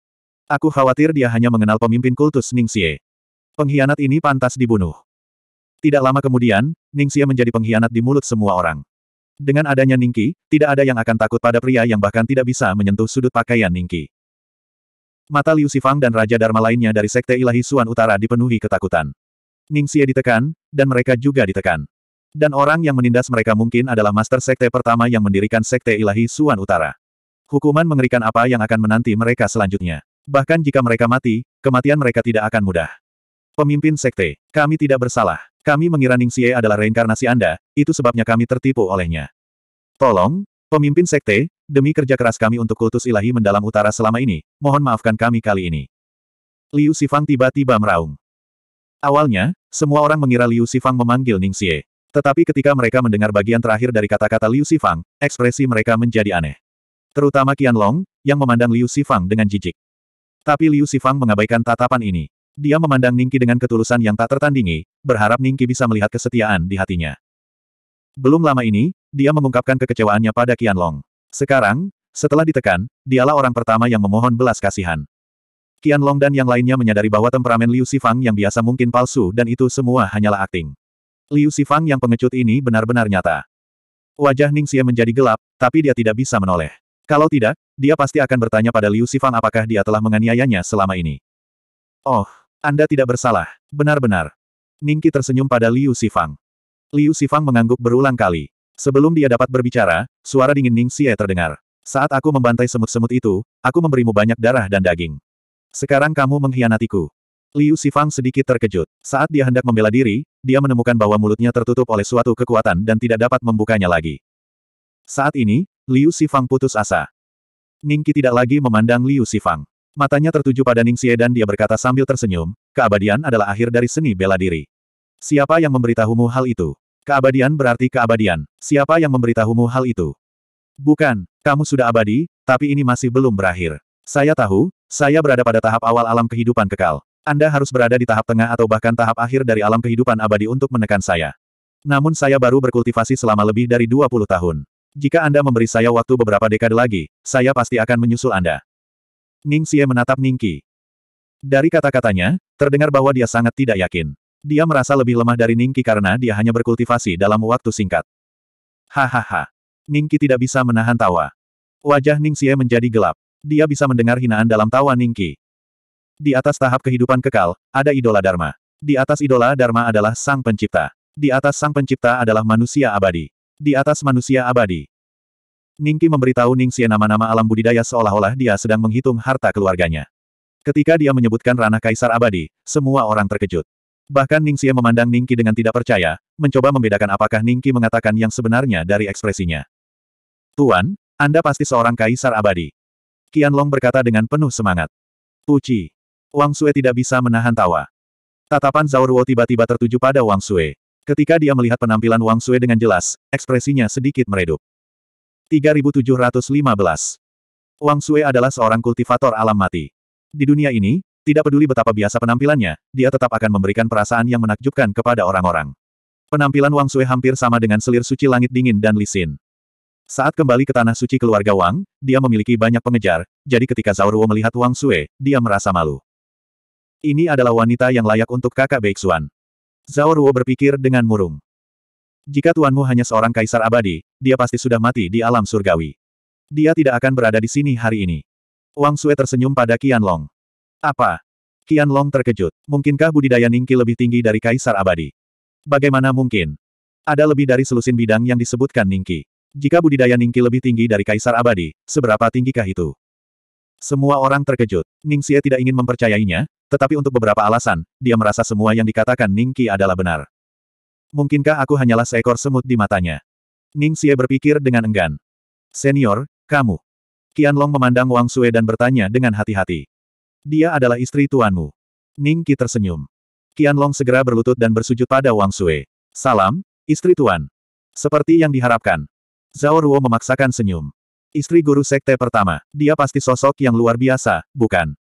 Aku khawatir dia hanya mengenal pemimpin kultus Ning Xie. Pengkhianat ini pantas dibunuh. Tidak lama kemudian, Ningxie menjadi pengkhianat di mulut semua orang. Dengan adanya Ningki, tidak ada yang akan takut pada pria yang bahkan tidak bisa menyentuh sudut pakaian Ningki. Mata Liu Sifang dan Raja Dharma lainnya dari Sekte Ilahi Suan Utara dipenuhi ketakutan. Ningxie ditekan, dan mereka juga ditekan. Dan orang yang menindas mereka mungkin adalah Master Sekte pertama yang mendirikan Sekte Ilahi Suan Utara. Hukuman mengerikan apa yang akan menanti mereka selanjutnya. Bahkan jika mereka mati, kematian mereka tidak akan mudah. Pemimpin Sekte, kami tidak bersalah. Kami mengira Ning Xie adalah reinkarnasi Anda, itu sebabnya kami tertipu olehnya. Tolong, pemimpin sekte, demi kerja keras kami untuk kultus ilahi mendalam utara selama ini, mohon maafkan kami kali ini. Liu Sifang tiba-tiba meraung. Awalnya, semua orang mengira Liu Sifang memanggil Ning Xie. Tetapi ketika mereka mendengar bagian terakhir dari kata-kata Liu Sifang, ekspresi mereka menjadi aneh. Terutama Qian Long, yang memandang Liu Sifang dengan jijik. Tapi Liu Sifang mengabaikan tatapan ini. Dia memandang Ningki dengan ketulusan yang tak tertandingi, berharap Ningki bisa melihat kesetiaan di hatinya. Belum lama ini, dia mengungkapkan kekecewaannya pada Qian Long. Sekarang, setelah ditekan, dialah orang pertama yang memohon belas kasihan. Qian Long dan yang lainnya menyadari bahwa temperamen Liu Sifang yang biasa mungkin palsu dan itu semua hanyalah akting. Liu Sifang yang pengecut ini benar-benar nyata. Wajah Ning Xie menjadi gelap, tapi dia tidak bisa menoleh. Kalau tidak, dia pasti akan bertanya pada Liu Sifang apakah dia telah menganiayanya selama ini. Oh, anda tidak bersalah. Benar-benar. Ningki tersenyum pada Liu Sifang. Liu Sifang mengangguk berulang kali. Sebelum dia dapat berbicara, suara dingin Ning Xie terdengar. Saat aku membantai semut-semut itu, aku memberimu banyak darah dan daging. Sekarang kamu mengkhianatiku. Liu Sifang sedikit terkejut. Saat dia hendak membela diri, dia menemukan bahwa mulutnya tertutup oleh suatu kekuatan dan tidak dapat membukanya lagi. Saat ini, Liu Sifang putus asa. Ningki tidak lagi memandang Liu Sifang. Matanya tertuju pada Ning Xie dan dia berkata sambil tersenyum, keabadian adalah akhir dari seni bela diri. Siapa yang memberitahumu hal itu? Keabadian berarti keabadian. Siapa yang memberitahumu hal itu? Bukan, kamu sudah abadi, tapi ini masih belum berakhir. Saya tahu, saya berada pada tahap awal alam kehidupan kekal. Anda harus berada di tahap tengah atau bahkan tahap akhir dari alam kehidupan abadi untuk menekan saya. Namun saya baru berkultivasi selama lebih dari 20 tahun. Jika Anda memberi saya waktu beberapa dekade lagi, saya pasti akan menyusul Anda. Ning Xie menatap Ningqi. Dari kata-katanya, terdengar bahwa dia sangat tidak yakin. Dia merasa lebih lemah dari Ningqi karena dia hanya berkultivasi dalam waktu singkat. Hahaha. Ningqi tidak bisa menahan tawa. Wajah Ning Xie menjadi gelap. Dia bisa mendengar hinaan dalam tawa Ningqi. Di atas tahap kehidupan kekal, ada idola Dharma. Di atas idola Dharma adalah Sang Pencipta. Di atas Sang Pencipta adalah manusia abadi. Di atas manusia abadi, Ningki memberitahu Ningsie nama-nama alam budidaya seolah-olah dia sedang menghitung harta keluarganya. Ketika dia menyebutkan ranah kaisar abadi, semua orang terkejut. Bahkan Ningsie memandang Ningki dengan tidak percaya, mencoba membedakan apakah Ningki mengatakan yang sebenarnya dari ekspresinya. Tuan, Anda pasti seorang kaisar abadi. Qian Long berkata dengan penuh semangat. Puci. Wang Sue tidak bisa menahan tawa. Tatapan Zhao Ruo tiba-tiba tertuju pada Wang Sue. Ketika dia melihat penampilan Wang Sue dengan jelas, ekspresinya sedikit meredup. 3715. Wang Sui adalah seorang kultivator alam mati. Di dunia ini, tidak peduli betapa biasa penampilannya, dia tetap akan memberikan perasaan yang menakjubkan kepada orang-orang. Penampilan Wang Sui hampir sama dengan selir suci langit dingin dan lisin. Saat kembali ke tanah suci keluarga Wang, dia memiliki banyak pengejar, jadi ketika Zhao Ruo melihat Wang Sui, dia merasa malu. Ini adalah wanita yang layak untuk kakak Beixuan. Zhao Ruo berpikir dengan murung. Jika tuanmu hanya seorang kaisar abadi, dia pasti sudah mati di alam surgawi. Dia tidak akan berada di sini hari ini. Wang Sue tersenyum pada Qian Long. Apa? Qian Long terkejut. Mungkinkah budidaya Ningki lebih tinggi dari kaisar abadi? Bagaimana mungkin? Ada lebih dari selusin bidang yang disebutkan Ningki. Jika budidaya Ningki lebih tinggi dari kaisar abadi, seberapa tinggikah itu? Semua orang terkejut. Ningxie tidak ingin mempercayainya, tetapi untuk beberapa alasan, dia merasa semua yang dikatakan Ningki adalah benar. Mungkinkah aku hanyalah seekor semut di matanya? Ning Xie berpikir dengan enggan. Senior, kamu. Qian Long memandang Wang Sue dan bertanya dengan hati-hati. Dia adalah istri tuanmu. Ning Qi tersenyum. Qian Long segera berlutut dan bersujud pada Wang Sue. Salam, istri tuan. Seperti yang diharapkan. Zhao Ruo memaksakan senyum. Istri guru sekte pertama, dia pasti sosok yang luar biasa, bukan?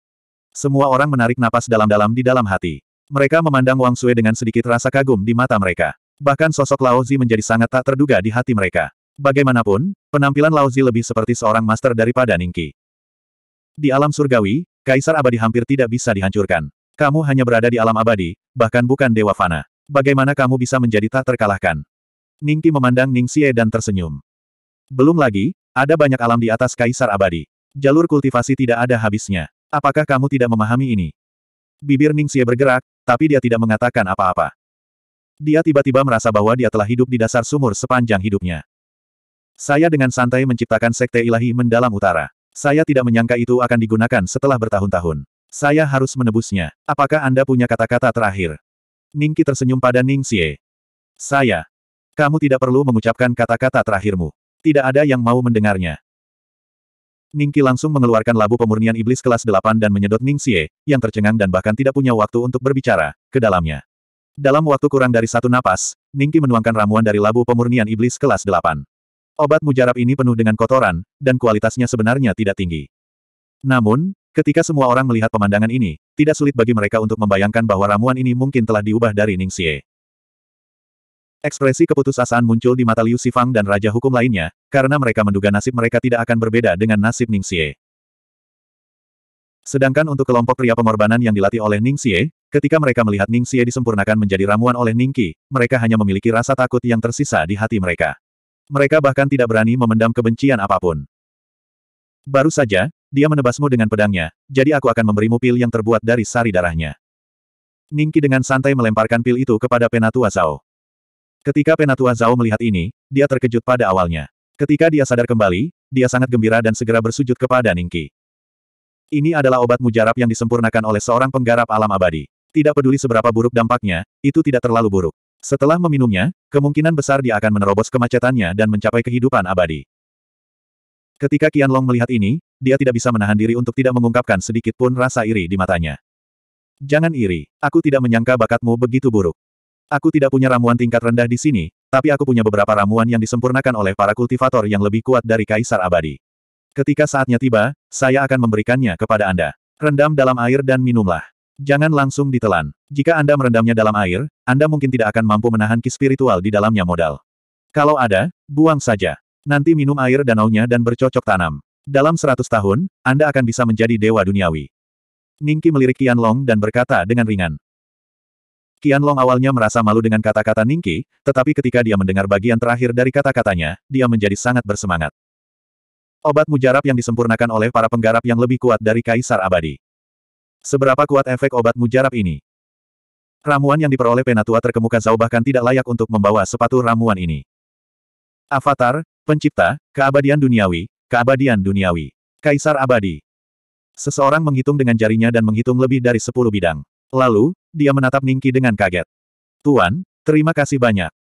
Semua orang menarik napas dalam-dalam di dalam hati. Mereka memandang Wang Sui dengan sedikit rasa kagum di mata mereka. Bahkan sosok Lao Zi menjadi sangat tak terduga di hati mereka. Bagaimanapun, penampilan Lao Zi lebih seperti seorang master daripada Ningki. Di alam surgawi, Kaisar Abadi hampir tidak bisa dihancurkan. Kamu hanya berada di alam abadi, bahkan bukan Dewa Fana. Bagaimana kamu bisa menjadi tak terkalahkan? Ningki memandang Ning Xie dan tersenyum. Belum lagi, ada banyak alam di atas Kaisar Abadi. Jalur kultivasi tidak ada habisnya. Apakah kamu tidak memahami ini? Bibir Ning Xie bergerak, tapi dia tidak mengatakan apa-apa. Dia tiba-tiba merasa bahwa dia telah hidup di dasar sumur sepanjang hidupnya. Saya dengan santai menciptakan sekte ilahi mendalam utara. Saya tidak menyangka itu akan digunakan setelah bertahun-tahun. Saya harus menebusnya. Apakah Anda punya kata-kata terakhir? Ningki tersenyum pada Ning Xie. Saya. Kamu tidak perlu mengucapkan kata-kata terakhirmu. Tidak ada yang mau mendengarnya. Ningki langsung mengeluarkan labu pemurnian iblis kelas 8 dan menyedot Ning Xie, yang tercengang dan bahkan tidak punya waktu untuk berbicara, ke dalamnya. Dalam waktu kurang dari satu napas, Ningki menuangkan ramuan dari labu pemurnian iblis kelas 8. Obat mujarab ini penuh dengan kotoran, dan kualitasnya sebenarnya tidak tinggi. Namun, ketika semua orang melihat pemandangan ini, tidak sulit bagi mereka untuk membayangkan bahwa ramuan ini mungkin telah diubah dari Ning Xie. Ekspresi keputusasaan muncul di mata Liu Sifang dan Raja Hukum lainnya, karena mereka menduga nasib mereka tidak akan berbeda dengan nasib Ning Xie. Sedangkan untuk kelompok pria pengorbanan yang dilatih oleh Ning Xie, ketika mereka melihat Ning Xie disempurnakan menjadi ramuan oleh Ning Qi, mereka hanya memiliki rasa takut yang tersisa di hati mereka. Mereka bahkan tidak berani memendam kebencian apa pun. Baru saja, dia menebasmu dengan pedangnya, jadi aku akan memberimu pil yang terbuat dari sari darahnya. Ning Qi dengan santai melemparkan pil itu kepada Penatua Zhao. Ketika Penatua Zhao melihat ini, dia terkejut pada awalnya. Ketika dia sadar kembali, dia sangat gembira dan segera bersujud kepada Ningki. Ini adalah obat mujarab yang disempurnakan oleh seorang penggarap alam abadi. Tidak peduli seberapa buruk dampaknya, itu tidak terlalu buruk. Setelah meminumnya, kemungkinan besar dia akan menerobos kemacetannya dan mencapai kehidupan abadi. Ketika Qian Long melihat ini, dia tidak bisa menahan diri untuk tidak mengungkapkan sedikit pun rasa iri di matanya. Jangan iri, aku tidak menyangka bakatmu begitu buruk. Aku tidak punya ramuan tingkat rendah di sini, tapi aku punya beberapa ramuan yang disempurnakan oleh para kultivator yang lebih kuat dari Kaisar Abadi. Ketika saatnya tiba, saya akan memberikannya kepada Anda. Rendam dalam air dan minumlah. Jangan langsung ditelan. Jika Anda merendamnya dalam air, Anda mungkin tidak akan mampu menahan ki spiritual di dalamnya modal. Kalau ada, buang saja. Nanti minum air danaunya dan bercocok tanam. Dalam seratus tahun, Anda akan bisa menjadi dewa duniawi. Ningki melirik Qian Long dan berkata dengan ringan. Qianlong awalnya merasa malu dengan kata-kata Ningki, tetapi ketika dia mendengar bagian terakhir dari kata-katanya, dia menjadi sangat bersemangat. Obat mujarab yang disempurnakan oleh para penggarap yang lebih kuat dari Kaisar Abadi. Seberapa kuat efek obat mujarab ini? Ramuan yang diperoleh Penatua terkemuka Zhao bahkan tidak layak untuk membawa sepatu ramuan ini. Avatar, Pencipta, Keabadian Duniawi, Keabadian Duniawi, Kaisar Abadi. Seseorang menghitung dengan jarinya dan menghitung lebih dari sepuluh bidang. Lalu, dia menatap Ningki dengan kaget. Tuan, terima kasih banyak.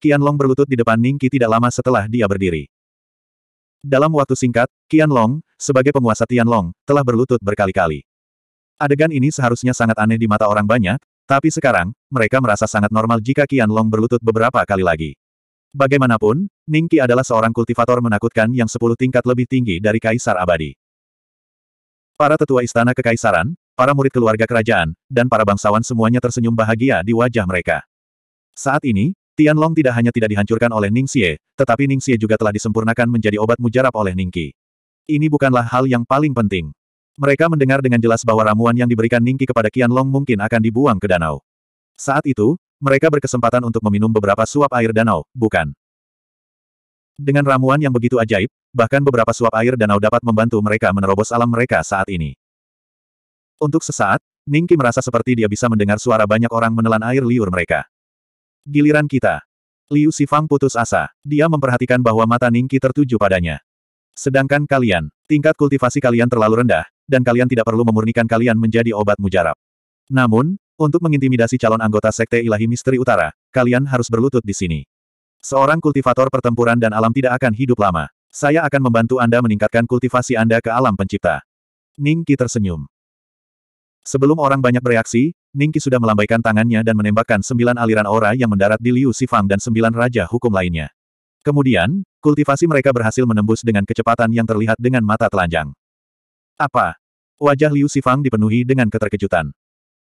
Qianlong berlutut di depan Ningki tidak lama setelah dia berdiri. Dalam waktu singkat, Qianlong, sebagai penguasa Tianlong, telah berlutut berkali-kali. Adegan ini seharusnya sangat aneh di mata orang banyak, tapi sekarang, mereka merasa sangat normal jika Qianlong berlutut beberapa kali lagi. Bagaimanapun, Ningki adalah seorang kultivator menakutkan yang sepuluh tingkat lebih tinggi dari Kaisar Abadi. Para tetua istana kekaisaran, para murid keluarga kerajaan, dan para bangsawan semuanya tersenyum bahagia di wajah mereka. Saat ini, Tianlong tidak hanya tidak dihancurkan oleh Ning Xie, tetapi Ning Xie juga telah disempurnakan menjadi obat mujarab oleh Ning Qi. Ini bukanlah hal yang paling penting. Mereka mendengar dengan jelas bahwa ramuan yang diberikan Ning Qi kepada Qianlong mungkin akan dibuang ke danau. Saat itu, mereka berkesempatan untuk meminum beberapa suap air danau, bukan? Dengan ramuan yang begitu ajaib, bahkan beberapa suap air danau dapat membantu mereka menerobos alam mereka saat ini. Untuk sesaat, Ningki merasa seperti dia bisa mendengar suara banyak orang menelan air liur mereka. Giliran kita. Liu Sifang putus asa. Dia memperhatikan bahwa mata Ningki tertuju padanya. Sedangkan kalian, tingkat kultivasi kalian terlalu rendah, dan kalian tidak perlu memurnikan kalian menjadi obat mujarab. Namun, untuk mengintimidasi calon anggota Sekte Ilahi Misteri Utara, kalian harus berlutut di sini. Seorang kultivator pertempuran dan alam tidak akan hidup lama. Saya akan membantu Anda meningkatkan kultivasi Anda ke alam pencipta. Ningki tersenyum. Sebelum orang banyak bereaksi, Ningki sudah melambaikan tangannya dan menembakkan sembilan aliran aura yang mendarat di Liu Sifang dan sembilan raja hukum lainnya. Kemudian, kultivasi mereka berhasil menembus dengan kecepatan yang terlihat dengan mata telanjang. Apa? Wajah Liu Sifang dipenuhi dengan keterkejutan.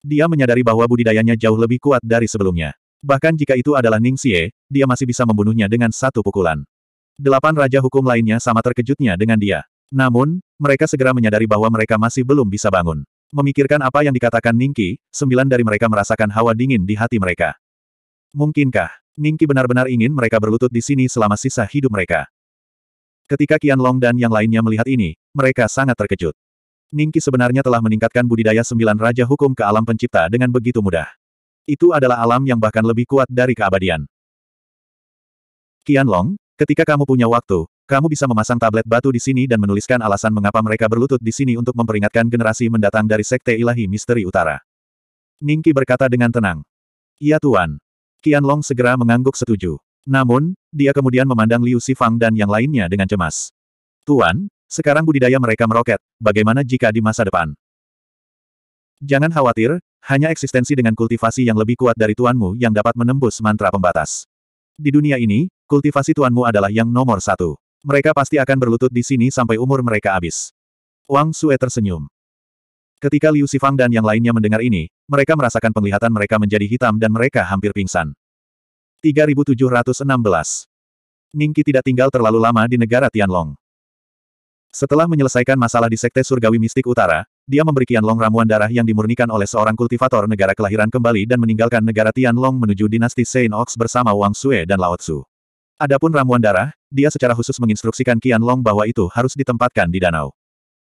Dia menyadari bahwa budidayanya jauh lebih kuat dari sebelumnya. Bahkan jika itu adalah Ning Xie, dia masih bisa membunuhnya dengan satu pukulan. Delapan raja hukum lainnya sama terkejutnya dengan dia. Namun, mereka segera menyadari bahwa mereka masih belum bisa bangun. Memikirkan apa yang dikatakan Ningki, sembilan dari mereka merasakan hawa dingin di hati mereka. Mungkinkah, Ningki benar-benar ingin mereka berlutut di sini selama sisa hidup mereka? Ketika Qian Long dan yang lainnya melihat ini, mereka sangat terkejut. Ningki sebenarnya telah meningkatkan budidaya sembilan Raja Hukum ke alam pencipta dengan begitu mudah. Itu adalah alam yang bahkan lebih kuat dari keabadian. Qian Long, ketika kamu punya waktu, kamu bisa memasang tablet batu di sini dan menuliskan alasan mengapa mereka berlutut di sini untuk memperingatkan generasi mendatang dari Sekte Ilahi Misteri Utara. Ningki berkata dengan tenang. Iya Tuan. Qianlong segera mengangguk setuju. Namun, dia kemudian memandang Liu Sifang dan yang lainnya dengan cemas. Tuan, Sekarang budidaya mereka meroket, bagaimana jika di masa depan? Jangan khawatir, hanya eksistensi dengan kultivasi yang lebih kuat dari tuanmu yang dapat menembus mantra pembatas. Di dunia ini, kultivasi tuanmu adalah yang nomor satu. Mereka pasti akan berlutut di sini sampai umur mereka habis. Wang Sue tersenyum. Ketika Liu Sifang dan yang lainnya mendengar ini, mereka merasakan penglihatan mereka menjadi hitam dan mereka hampir pingsan. 3716. Ningki tidak tinggal terlalu lama di negara Tianlong. Setelah menyelesaikan masalah di Sekte Surgawi Mistik Utara, dia memberi Qianlong ramuan darah yang dimurnikan oleh seorang kultivator negara kelahiran kembali dan meninggalkan negara Tianlong menuju dinasti Saint Ox bersama Wang Sue dan Lao Tzu. Adapun ramuan darah, dia secara khusus menginstruksikan Qianlong bahwa itu harus ditempatkan di danau.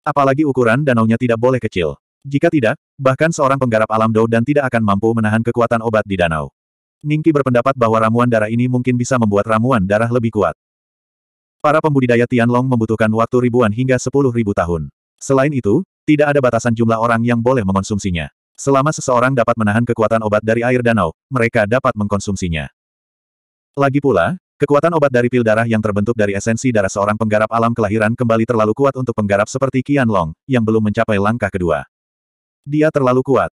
Apalagi ukuran danaunya tidak boleh kecil. Jika tidak, bahkan seorang penggarap alam Dou dan tidak akan mampu menahan kekuatan obat di danau. Ningki berpendapat bahwa ramuan darah ini mungkin bisa membuat ramuan darah lebih kuat. Para pembudidaya Tianlong membutuhkan waktu ribuan hingga sepuluh ribu tahun. Selain itu, tidak ada batasan jumlah orang yang boleh mengonsumsinya. Selama seseorang dapat menahan kekuatan obat dari air danau, mereka dapat mengkonsumsinya. Lagi pula, kekuatan obat dari pil darah yang terbentuk dari esensi darah seorang penggarap alam kelahiran kembali terlalu kuat untuk penggarap seperti Qian Long, yang belum mencapai langkah kedua. Dia terlalu kuat.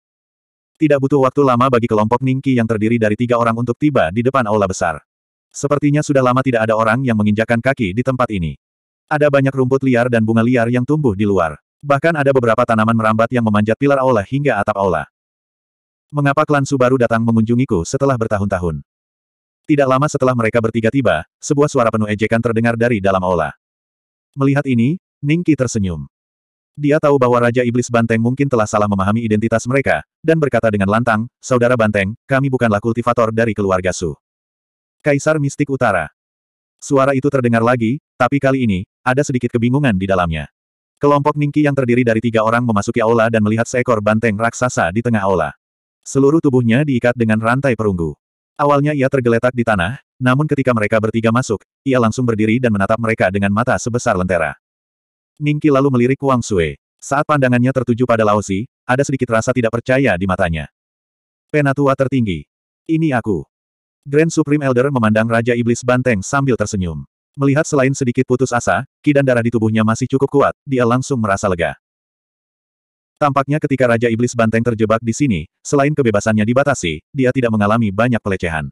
Tidak butuh waktu lama bagi kelompok Ningki yang terdiri dari tiga orang untuk tiba di depan aula besar. Sepertinya sudah lama tidak ada orang yang menginjakan kaki di tempat ini. Ada banyak rumput liar dan bunga liar yang tumbuh di luar. Bahkan ada beberapa tanaman merambat yang memanjat pilar aula hingga atap aula. Mengapa klan Subaru datang mengunjungiku setelah bertahun-tahun? Tidak lama setelah mereka bertiga tiba, sebuah suara penuh ejekan terdengar dari dalam aula. Melihat ini, Ningki tersenyum. Dia tahu bahwa Raja Iblis Banteng mungkin telah salah memahami identitas mereka, dan berkata dengan lantang, Saudara Banteng, kami bukanlah kultivator dari keluarga Su. Kaisar Mistik Utara. Suara itu terdengar lagi, tapi kali ini, ada sedikit kebingungan di dalamnya. Kelompok Ningki yang terdiri dari tiga orang memasuki aula dan melihat seekor banteng raksasa di tengah aula. Seluruh tubuhnya diikat dengan rantai perunggu. Awalnya ia tergeletak di tanah, namun ketika mereka bertiga masuk, ia langsung berdiri dan menatap mereka dengan mata sebesar lentera. Ningki lalu melirik Wang Sui. Saat pandangannya tertuju pada Laosi, ada sedikit rasa tidak percaya di matanya. Penatua tertinggi. Ini aku. Grand Supreme Elder memandang Raja Iblis Banteng sambil tersenyum. Melihat selain sedikit putus asa, ki dan darah di tubuhnya masih cukup kuat, dia langsung merasa lega. Tampaknya ketika Raja Iblis Banteng terjebak di sini, selain kebebasannya dibatasi, dia tidak mengalami banyak pelecehan.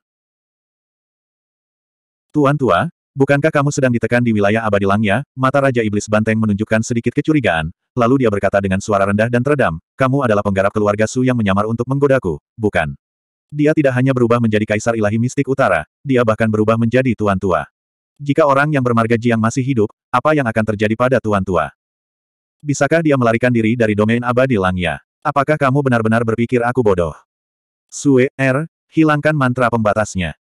Tuan tua, bukankah kamu sedang ditekan di wilayah abadi langnya? Mata Raja Iblis Banteng menunjukkan sedikit kecurigaan, lalu dia berkata dengan suara rendah dan teredam, kamu adalah penggarap keluarga Su yang menyamar untuk menggodaku, bukan? Dia tidak hanya berubah menjadi kaisar ilahi mistik utara, dia bahkan berubah menjadi tuan tua. Jika orang yang bermarga Jiang masih hidup, apa yang akan terjadi pada tuan tua? Bisakah dia melarikan diri dari domain abadi Langya? Apakah kamu benar-benar berpikir aku bodoh? Sue, Er, hilangkan mantra pembatasnya.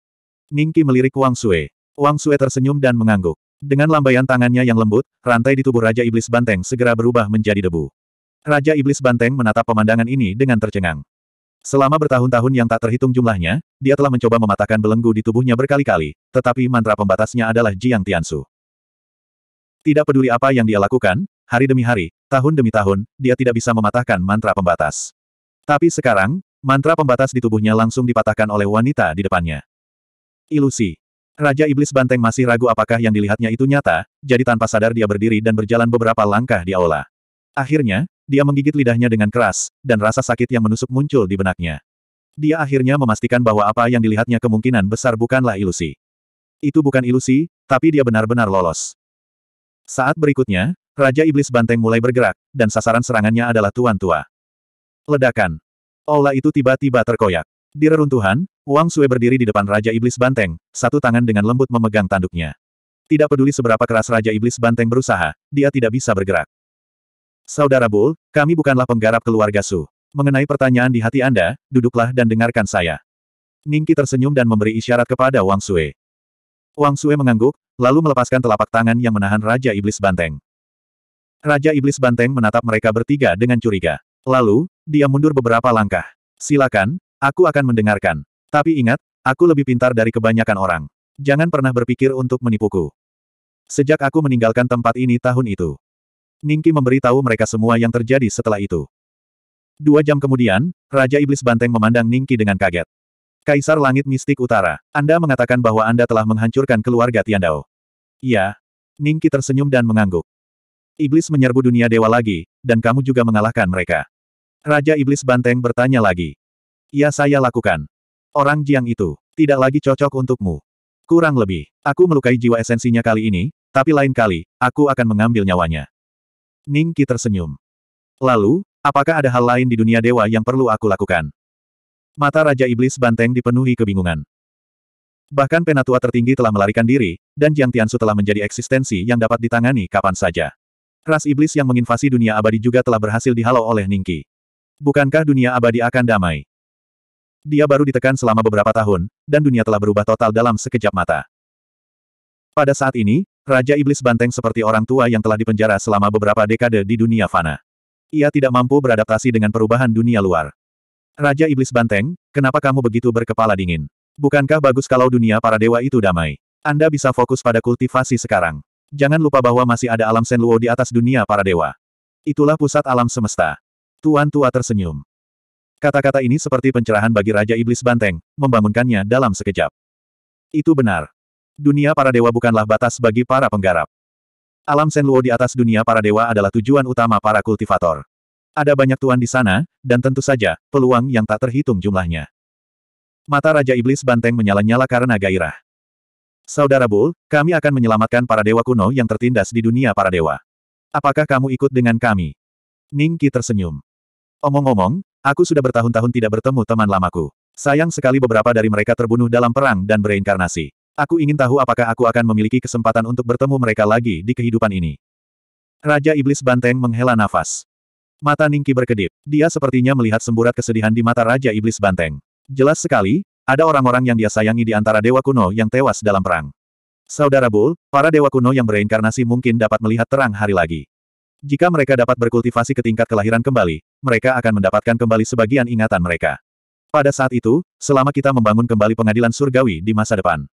Ningki melirik Wang Sue. Wang Sue tersenyum dan mengangguk. Dengan lambaian tangannya yang lembut, rantai di tubuh Raja Iblis Banteng segera berubah menjadi debu. Raja Iblis Banteng menatap pemandangan ini dengan tercengang. Selama bertahun-tahun yang tak terhitung jumlahnya, dia telah mencoba mematahkan belenggu di tubuhnya berkali-kali, tetapi mantra pembatasnya adalah Jiang Tiansu. Tidak peduli apa yang dia lakukan, hari demi hari, tahun demi tahun, dia tidak bisa mematahkan mantra pembatas. Tapi sekarang, mantra pembatas di tubuhnya langsung dipatahkan oleh wanita di depannya. Ilusi. Raja Iblis Banteng masih ragu apakah yang dilihatnya itu nyata, jadi tanpa sadar dia berdiri dan berjalan beberapa langkah di aula. Akhirnya, dia menggigit lidahnya dengan keras, dan rasa sakit yang menusuk muncul di benaknya. Dia akhirnya memastikan bahwa apa yang dilihatnya kemungkinan besar bukanlah ilusi. Itu bukan ilusi, tapi dia benar-benar lolos. Saat berikutnya, Raja Iblis Banteng mulai bergerak, dan sasaran serangannya adalah Tuan Tua. Ledakan. Aula itu tiba-tiba terkoyak. Di reruntuhan, Wang Sui berdiri di depan Raja Iblis Banteng, satu tangan dengan lembut memegang tanduknya. Tidak peduli seberapa keras Raja Iblis Banteng berusaha, dia tidak bisa bergerak. Saudara Bull, kami bukanlah penggarap keluarga Su. Mengenai pertanyaan di hati Anda, duduklah dan dengarkan saya. Ningki tersenyum dan memberi isyarat kepada Wang Sui. Wang Sui mengangguk, lalu melepaskan telapak tangan yang menahan Raja Iblis Banteng. Raja Iblis Banteng menatap mereka bertiga dengan curiga. Lalu, dia mundur beberapa langkah. Silakan, aku akan mendengarkan. Tapi ingat, aku lebih pintar dari kebanyakan orang. Jangan pernah berpikir untuk menipuku. Sejak aku meninggalkan tempat ini tahun itu, Ningki memberitahu mereka semua yang terjadi setelah itu. Dua jam kemudian, Raja Iblis Banteng memandang Ningki dengan kaget. Kaisar Langit Mistik Utara, Anda mengatakan bahwa Anda telah menghancurkan keluarga Tiandao. Iya. Ningki tersenyum dan mengangguk. Iblis menyerbu dunia dewa lagi, dan kamu juga mengalahkan mereka. Raja Iblis Banteng bertanya lagi. Ya saya lakukan. Orang Jiang itu, tidak lagi cocok untukmu. Kurang lebih, aku melukai jiwa esensinya kali ini, tapi lain kali, aku akan mengambil nyawanya. Ning Qi tersenyum. Lalu, apakah ada hal lain di dunia dewa yang perlu aku lakukan? Mata Raja Iblis Banteng dipenuhi kebingungan. Bahkan penatua tertinggi telah melarikan diri, dan Jiang Tiansu telah menjadi eksistensi yang dapat ditangani kapan saja. Ras iblis yang menginvasi dunia abadi juga telah berhasil dihalau oleh Ningki. Bukankah dunia abadi akan damai? Dia baru ditekan selama beberapa tahun, dan dunia telah berubah total dalam sekejap mata. Pada saat ini, Raja Iblis Banteng seperti orang tua yang telah dipenjara selama beberapa dekade di dunia fana. Ia tidak mampu beradaptasi dengan perubahan dunia luar. Raja Iblis Banteng, kenapa kamu begitu berkepala dingin? Bukankah bagus kalau dunia para dewa itu damai? Anda bisa fokus pada kultivasi sekarang. Jangan lupa bahwa masih ada alam Senluo di atas dunia para dewa. Itulah pusat alam semesta. Tuan tua tersenyum. Kata-kata ini seperti pencerahan bagi Raja Iblis Banteng, membangunkannya dalam sekejap. Itu benar. Dunia para dewa bukanlah batas bagi para penggarap. Alam Senluo di atas dunia para dewa adalah tujuan utama para kultivator. Ada banyak tuan di sana, dan tentu saja, peluang yang tak terhitung jumlahnya. Mata Raja Iblis Banteng menyala-nyala karena gairah. Saudara Bull, kami akan menyelamatkan para dewa kuno yang tertindas di dunia para dewa. Apakah kamu ikut dengan kami? Ning Qi tersenyum. Omong-omong, aku sudah bertahun-tahun tidak bertemu teman lamaku. Sayang sekali beberapa dari mereka terbunuh dalam perang dan bereinkarnasi. Aku ingin tahu apakah aku akan memiliki kesempatan untuk bertemu mereka lagi di kehidupan ini. Raja Iblis Banteng menghela nafas. Mata Ningki berkedip. Dia sepertinya melihat semburat kesedihan di mata Raja Iblis Banteng. Jelas sekali, ada orang-orang yang dia sayangi di antara dewa kuno yang tewas dalam perang. Saudara Bull, para dewa kuno yang bereinkarnasi mungkin dapat melihat terang hari lagi. Jika mereka dapat berkultivasi ke tingkat kelahiran kembali, mereka akan mendapatkan kembali sebagian ingatan mereka. Pada saat itu, selama kita membangun kembali pengadilan surgawi di masa depan.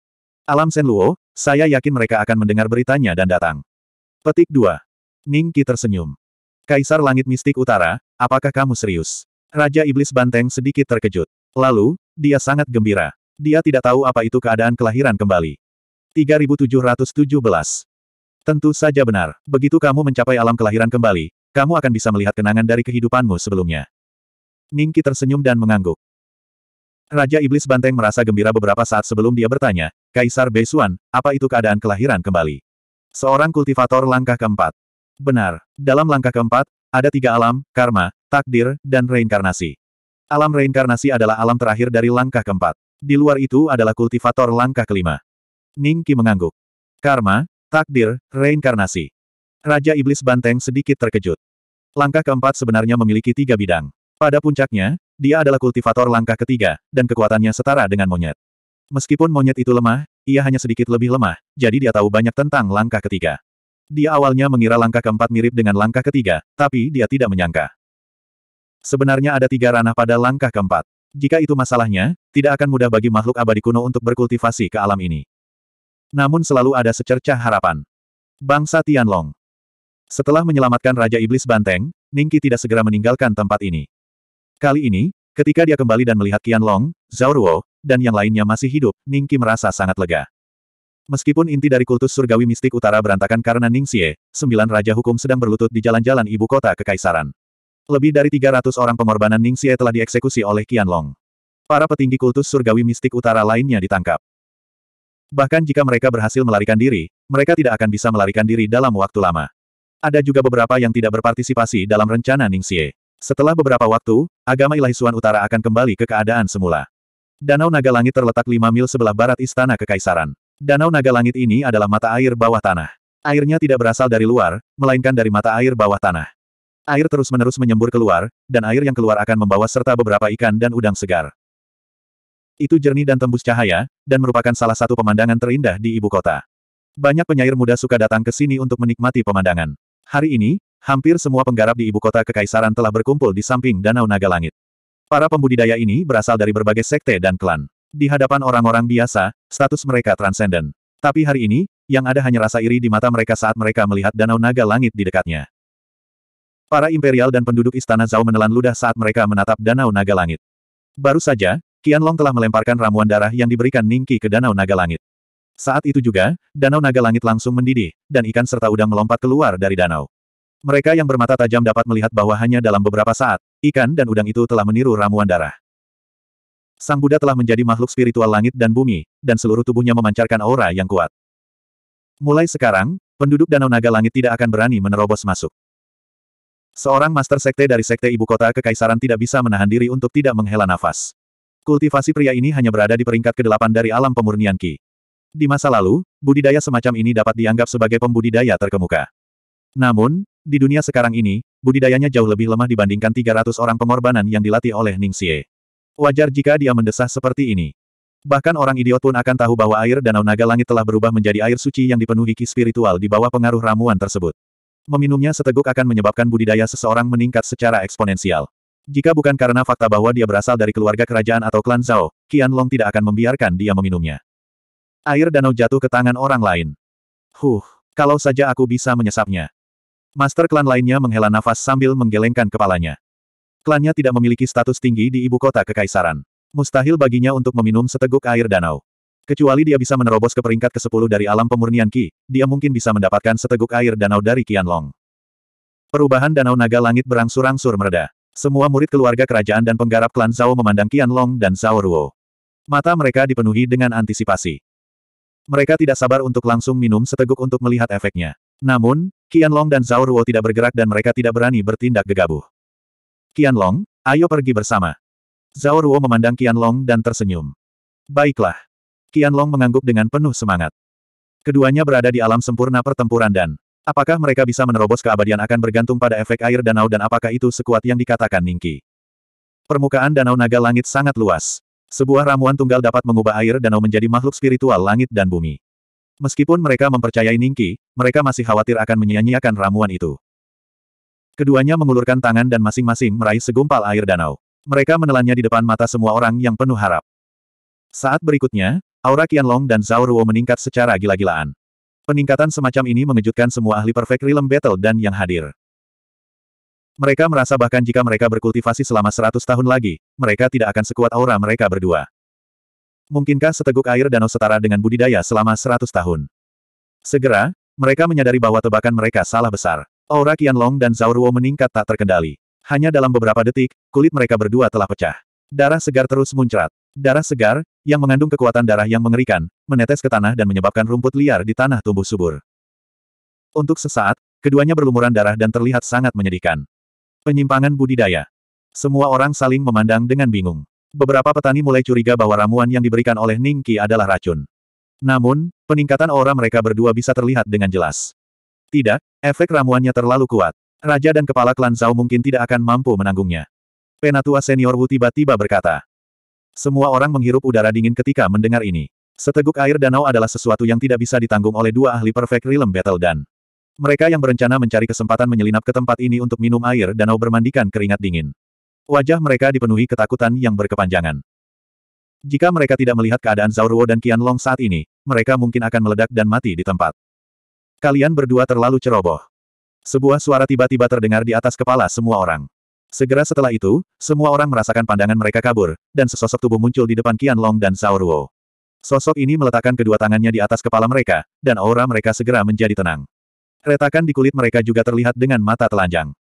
Alam Senluo, saya yakin mereka akan mendengar beritanya dan datang. Petik 2. Ning Qi tersenyum. Kaisar Langit Mistik Utara, apakah kamu serius? Raja Iblis Banteng sedikit terkejut. Lalu, dia sangat gembira. Dia tidak tahu apa itu keadaan kelahiran kembali. 3717. Tentu saja benar. Begitu kamu mencapai alam kelahiran kembali, kamu akan bisa melihat kenangan dari kehidupanmu sebelumnya. Ningki tersenyum dan mengangguk. Raja Iblis Banteng merasa gembira beberapa saat sebelum dia bertanya, Kaisar Beisuan, apa itu keadaan kelahiran kembali? Seorang kultivator langkah keempat. Benar, dalam langkah keempat, ada tiga alam, karma, takdir, dan reinkarnasi. Alam reinkarnasi adalah alam terakhir dari langkah keempat. Di luar itu adalah kultivator langkah kelima. Ning Qi mengangguk. Karma, takdir, reinkarnasi. Raja Iblis Banteng sedikit terkejut. Langkah keempat sebenarnya memiliki tiga bidang. Pada puncaknya, dia adalah kultivator langkah ketiga, dan kekuatannya setara dengan monyet. Meskipun monyet itu lemah, ia hanya sedikit lebih lemah, jadi dia tahu banyak tentang langkah ketiga. Dia awalnya mengira langkah keempat mirip dengan langkah ketiga, tapi dia tidak menyangka. Sebenarnya ada tiga ranah pada langkah keempat. Jika itu masalahnya, tidak akan mudah bagi makhluk abadi kuno untuk berkultivasi ke alam ini. Namun selalu ada secercah harapan. Bangsa Tianlong. Setelah menyelamatkan Raja Iblis Banteng, Ningki tidak segera meninggalkan tempat ini. Kali ini, ketika dia kembali dan melihat Qianlong, Zhao Ruo, dan yang lainnya masih hidup, Ningki merasa sangat lega. Meskipun inti dari kultus surgawi mistik utara berantakan karena Ningxie, sembilan raja hukum sedang berlutut di jalan-jalan ibu kota kekaisaran. Lebih dari 300 orang pengorbanan Ningxie telah dieksekusi oleh Qianlong. Para petinggi kultus surgawi mistik utara lainnya ditangkap. Bahkan jika mereka berhasil melarikan diri, mereka tidak akan bisa melarikan diri dalam waktu lama. Ada juga beberapa yang tidak berpartisipasi dalam rencana Ningxie. Setelah beberapa waktu, agama ilahi Suan Utara akan kembali ke keadaan semula. Danau Naga Langit terletak 5 mil sebelah barat Istana Kekaisaran. Danau Naga Langit ini adalah mata air bawah tanah. Airnya tidak berasal dari luar, melainkan dari mata air bawah tanah. Air terus-menerus menyembur keluar, dan air yang keluar akan membawa serta beberapa ikan dan udang segar. Itu jernih dan tembus cahaya, dan merupakan salah satu pemandangan terindah di ibu kota. Banyak penyair muda suka datang ke sini untuk menikmati pemandangan. Hari ini, hampir semua penggarap di ibu kota kekaisaran telah berkumpul di samping Danau Naga Langit. Para pembudidaya ini berasal dari berbagai sekte dan klan. Di hadapan orang-orang biasa, status mereka transenden. Tapi hari ini, yang ada hanya rasa iri di mata mereka saat mereka melihat Danau Naga Langit di dekatnya. Para imperial dan penduduk istana Zhao menelan ludah saat mereka menatap Danau Naga Langit. Baru saja, Qianlong telah melemparkan ramuan darah yang diberikan Ningqi ke Danau Naga Langit. Saat itu juga, Danau Naga Langit langsung mendidih, dan ikan serta udang melompat keluar dari danau. Mereka yang bermata tajam dapat melihat bahwa hanya dalam beberapa saat, ikan dan udang itu telah meniru ramuan darah. Sang Buddha telah menjadi makhluk spiritual langit dan bumi, dan seluruh tubuhnya memancarkan aura yang kuat. Mulai sekarang, penduduk Danau Naga Langit tidak akan berani menerobos masuk. Seorang master sekte dari sekte ibu kota kekaisaran tidak bisa menahan diri untuk tidak menghela nafas. Kultivasi pria ini hanya berada di peringkat ke-8 dari alam pemurnian Ki. Di masa lalu, budidaya semacam ini dapat dianggap sebagai pembudidaya terkemuka. Namun, di dunia sekarang ini, budidayanya jauh lebih lemah dibandingkan 300 orang pengorbanan yang dilatih oleh Ning Xie. Wajar jika dia mendesah seperti ini. Bahkan orang idiot pun akan tahu bahwa air Danau Naga Langit telah berubah menjadi air suci yang dipenuhi ki spiritual di bawah pengaruh ramuan tersebut. Meminumnya seteguk akan menyebabkan budidaya seseorang meningkat secara eksponensial. Jika bukan karena fakta bahwa dia berasal dari keluarga kerajaan atau klan Zhao, Qian Long tidak akan membiarkan dia meminumnya. Air danau jatuh ke tangan orang lain. Huh, kalau saja aku bisa menyesapnya. Master klan lainnya menghela nafas sambil menggelengkan kepalanya. Klannya tidak memiliki status tinggi di ibu kota kekaisaran. Mustahil baginya untuk meminum seteguk air danau. Kecuali dia bisa menerobos ke peringkat ke-10 dari alam pemurnian Qi, dia mungkin bisa mendapatkan seteguk air danau dari Qianlong. Perubahan Danau Naga Langit berangsur-angsur mereda. Semua murid keluarga kerajaan dan penggarap klan Zhao memandang Qianlong dan Zhao Ruo. Mata mereka dipenuhi dengan antisipasi. Mereka tidak sabar untuk langsung minum seteguk untuk melihat efeknya. Namun, Qianlong dan Zhao Ruo tidak bergerak dan mereka tidak berani bertindak gegabah. Qianlong, ayo pergi bersama. Zhao Ruo memandang Qianlong dan tersenyum. Baiklah. Qianlong mengangguk dengan penuh semangat. Keduanya berada di alam sempurna pertempuran dan Apakah mereka bisa menerobos keabadian akan bergantung pada efek air danau dan apakah itu sekuat yang dikatakan Ningki. Permukaan danau naga langit sangat luas. Sebuah ramuan tunggal dapat mengubah air danau menjadi makhluk spiritual langit dan bumi. Meskipun mereka mempercayai Ningki, mereka masih khawatir akan menyia-nyiakan ramuan itu. Keduanya mengulurkan tangan dan masing-masing meraih segumpal air danau. Mereka menelannya di depan mata semua orang yang penuh harap. Saat berikutnya, aura Qianlong dan Zhao Ruo meningkat secara gila-gilaan. Peningkatan semacam ini mengejutkan semua ahli Perfect Realm Battle dan yang hadir. Mereka merasa bahkan jika mereka berkultivasi selama seratus tahun lagi, mereka tidak akan sekuat aura mereka berdua. Mungkinkah seteguk air danau setara dengan budidaya selama seratus tahun? Segera, mereka menyadari bahwa tebakan mereka salah besar. Aura Qianlong dan Zhao Ruo meningkat tak terkendali. Hanya dalam beberapa detik, kulit mereka berdua telah pecah. Darah segar terus muncrat. Darah segar, yang mengandung kekuatan darah yang mengerikan, menetes ke tanah dan menyebabkan rumput liar di tanah tumbuh subur. Untuk sesaat, keduanya berlumuran darah dan terlihat sangat menyedihkan. Penyimpangan budidaya. Semua orang saling memandang dengan bingung. Beberapa petani mulai curiga bahwa ramuan yang diberikan oleh Ningki adalah racun. Namun, peningkatan aura mereka berdua bisa terlihat dengan jelas. Tidak, efek ramuannya terlalu kuat. Raja dan kepala klan Zhao mungkin tidak akan mampu menanggungnya. Penatua senior Wu tiba-tiba berkata. Semua orang menghirup udara dingin ketika mendengar ini. Seteguk air danau adalah sesuatu yang tidak bisa ditanggung oleh dua ahli Perfect Realm Battle dan mereka yang berencana mencari kesempatan menyelinap ke tempat ini untuk minum air danau bermandikan keringat dingin. Wajah mereka dipenuhi ketakutan yang berkepanjangan. Jika mereka tidak melihat keadaan Zhao Ruo dan Qian Long saat ini, mereka mungkin akan meledak dan mati di tempat. Kalian berdua terlalu ceroboh. Sebuah suara tiba-tiba terdengar di atas kepala semua orang. Segera setelah itu, semua orang merasakan pandangan mereka kabur, dan sesosok tubuh muncul di depan Qian Long dan Zhao. Sosok ini meletakkan kedua tangannya di atas kepala mereka, dan aura mereka segera menjadi tenang. Retakan di kulit mereka juga terlihat dengan mata telanjang.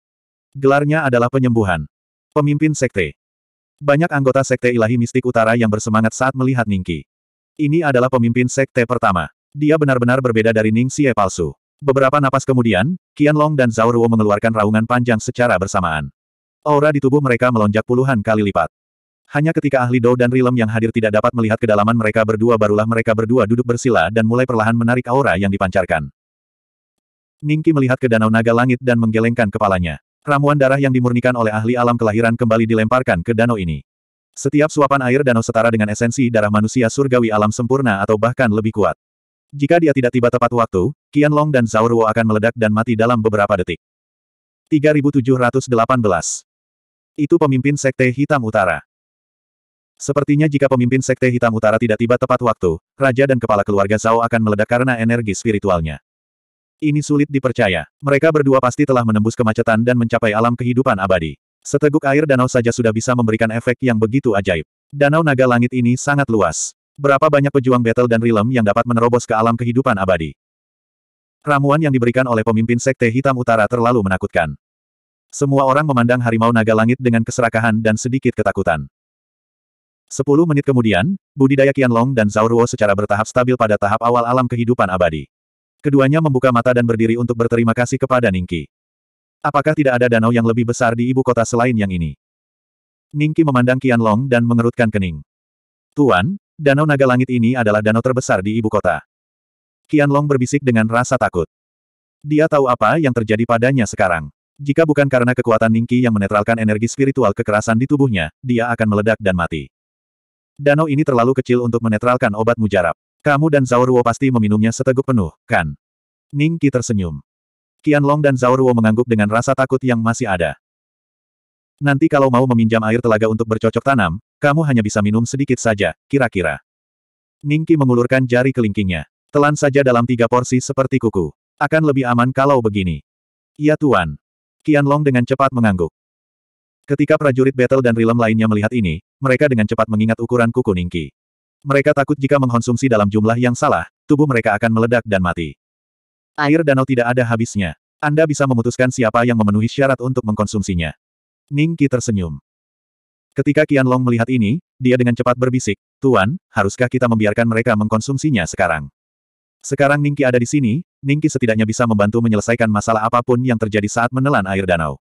Gelarnya adalah penyembuhan. Pemimpin Sekte. Banyak anggota Sekte Ilahi Mistik Utara yang bersemangat saat melihat Ningki. Ini adalah pemimpin Sekte pertama. Dia benar-benar berbeda dari Ning Xie palsu. Beberapa napas kemudian, Qian Long dan Zhao mengeluarkan raungan panjang secara bersamaan. Aura di tubuh mereka melonjak puluhan kali lipat. Hanya ketika ahli Dou dan Rilem yang hadir tidak dapat melihat kedalaman mereka berdua barulah mereka berdua duduk bersila dan mulai perlahan menarik aura yang dipancarkan. Ningki melihat ke danau naga langit dan menggelengkan kepalanya. Ramuan darah yang dimurnikan oleh ahli alam kelahiran kembali dilemparkan ke danau ini. Setiap suapan air danau setara dengan esensi darah manusia surgawi alam sempurna atau bahkan lebih kuat. Jika dia tidak tiba tepat waktu, Qian Long dan Zhao Ruo akan meledak dan mati dalam beberapa detik. 3718 itu pemimpin Sekte Hitam Utara. Sepertinya jika pemimpin Sekte Hitam Utara tidak tiba tepat waktu, Raja dan kepala keluarga Zhao akan meledak karena energi spiritualnya. Ini sulit dipercaya. Mereka berdua pasti telah menembus kemacetan dan mencapai alam kehidupan abadi. Seteguk air danau saja sudah bisa memberikan efek yang begitu ajaib. Danau naga langit ini sangat luas. Berapa banyak pejuang battle dan rilem yang dapat menerobos ke alam kehidupan abadi? Ramuan yang diberikan oleh pemimpin Sekte Hitam Utara terlalu menakutkan. Semua orang memandang harimau naga langit dengan keserakahan dan sedikit ketakutan. Sepuluh menit kemudian, budidaya Qianlong dan Zhao Ruo secara bertahap stabil pada tahap awal alam kehidupan abadi. Keduanya membuka mata dan berdiri untuk berterima kasih kepada Ningki. Apakah tidak ada danau yang lebih besar di ibu kota selain yang ini? Ningki memandang Qianlong dan mengerutkan kening. Tuan, danau naga langit ini adalah danau terbesar di ibu kota. Qianlong berbisik dengan rasa takut. Dia tahu apa yang terjadi padanya sekarang. Jika bukan karena kekuatan Ningki yang menetralkan energi spiritual kekerasan di tubuhnya, dia akan meledak dan mati. Danau ini terlalu kecil untuk menetralkan obat mujarab. Kamu dan Zhao Ruo pasti meminumnya seteguk penuh, kan? Ningki tersenyum. Qianlong dan Zhao Ruo mengangguk dengan rasa takut yang masih ada. Nanti kalau mau meminjam air telaga untuk bercocok tanam, kamu hanya bisa minum sedikit saja, kira-kira. Ningki mengulurkan jari kelingkingnya. Telan saja dalam tiga porsi seperti kuku. Akan lebih aman kalau begini. Iya tuan. Qianlong dengan cepat mengangguk. Ketika prajurit battle dan rilem lainnya melihat ini, mereka dengan cepat mengingat ukuran kuku Ningki. Mereka takut jika mengkonsumsi dalam jumlah yang salah, tubuh mereka akan meledak dan mati. Air danau tidak ada habisnya. Anda bisa memutuskan siapa yang memenuhi syarat untuk mengkonsumsinya. Ningki tersenyum. Ketika Qianlong melihat ini, dia dengan cepat berbisik, Tuan, haruskah kita membiarkan mereka mengkonsumsinya sekarang? Sekarang Ningki ada di sini, Ningki setidaknya bisa membantu menyelesaikan masalah apa pun yang terjadi saat menelan air danau.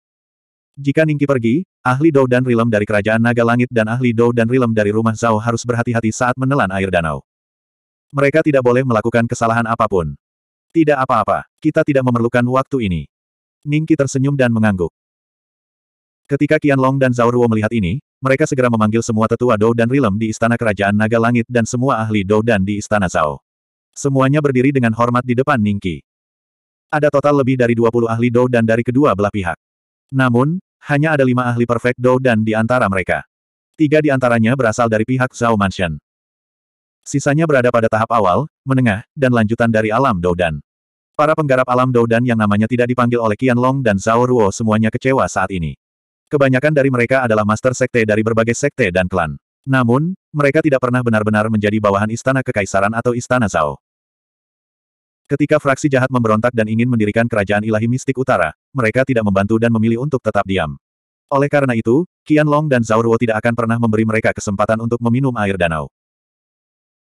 Jika Ningki pergi, ahli Dou dan Rilem dari Kerajaan Naga Langit dan ahli Dou dan Rilem dari Rumah Zhao harus berhati-hati saat menelan air danau. Mereka tidak boleh melakukan kesalahan apa pun. Tidak apa-apa, kita tidak memerlukan waktu ini. Ningki tersenyum dan mengangguk. Ketika Qianlong dan Zhao Ruo melihat ini, mereka segera memanggil semua tetua Dou dan Rilem di Istana Kerajaan Naga Langit dan semua ahli Dou dan di Istana Zhao. Semuanya berdiri dengan hormat di depan Ningki. Ada total lebih dari 20 ahli Do dan dari kedua belah pihak. Namun, hanya ada lima ahli perfect Do dan di antara mereka. Tiga di antaranya berasal dari pihak Zhao Mansion. Sisanya berada pada tahap awal, menengah, dan lanjutan dari alam Dan. Para penggarap alam Dan yang namanya tidak dipanggil oleh Qian Long dan Zhao Ruo semuanya kecewa saat ini. Kebanyakan dari mereka adalah master sekte dari berbagai sekte dan klan. Namun, mereka tidak pernah benar-benar menjadi bawahan istana kekaisaran atau istana Zhao. Ketika fraksi jahat memberontak dan ingin mendirikan kerajaan ilahi mistik utara, mereka tidak membantu dan memilih untuk tetap diam. Oleh karena itu, Qian Long dan Zhao tidak akan pernah memberi mereka kesempatan untuk meminum air danau.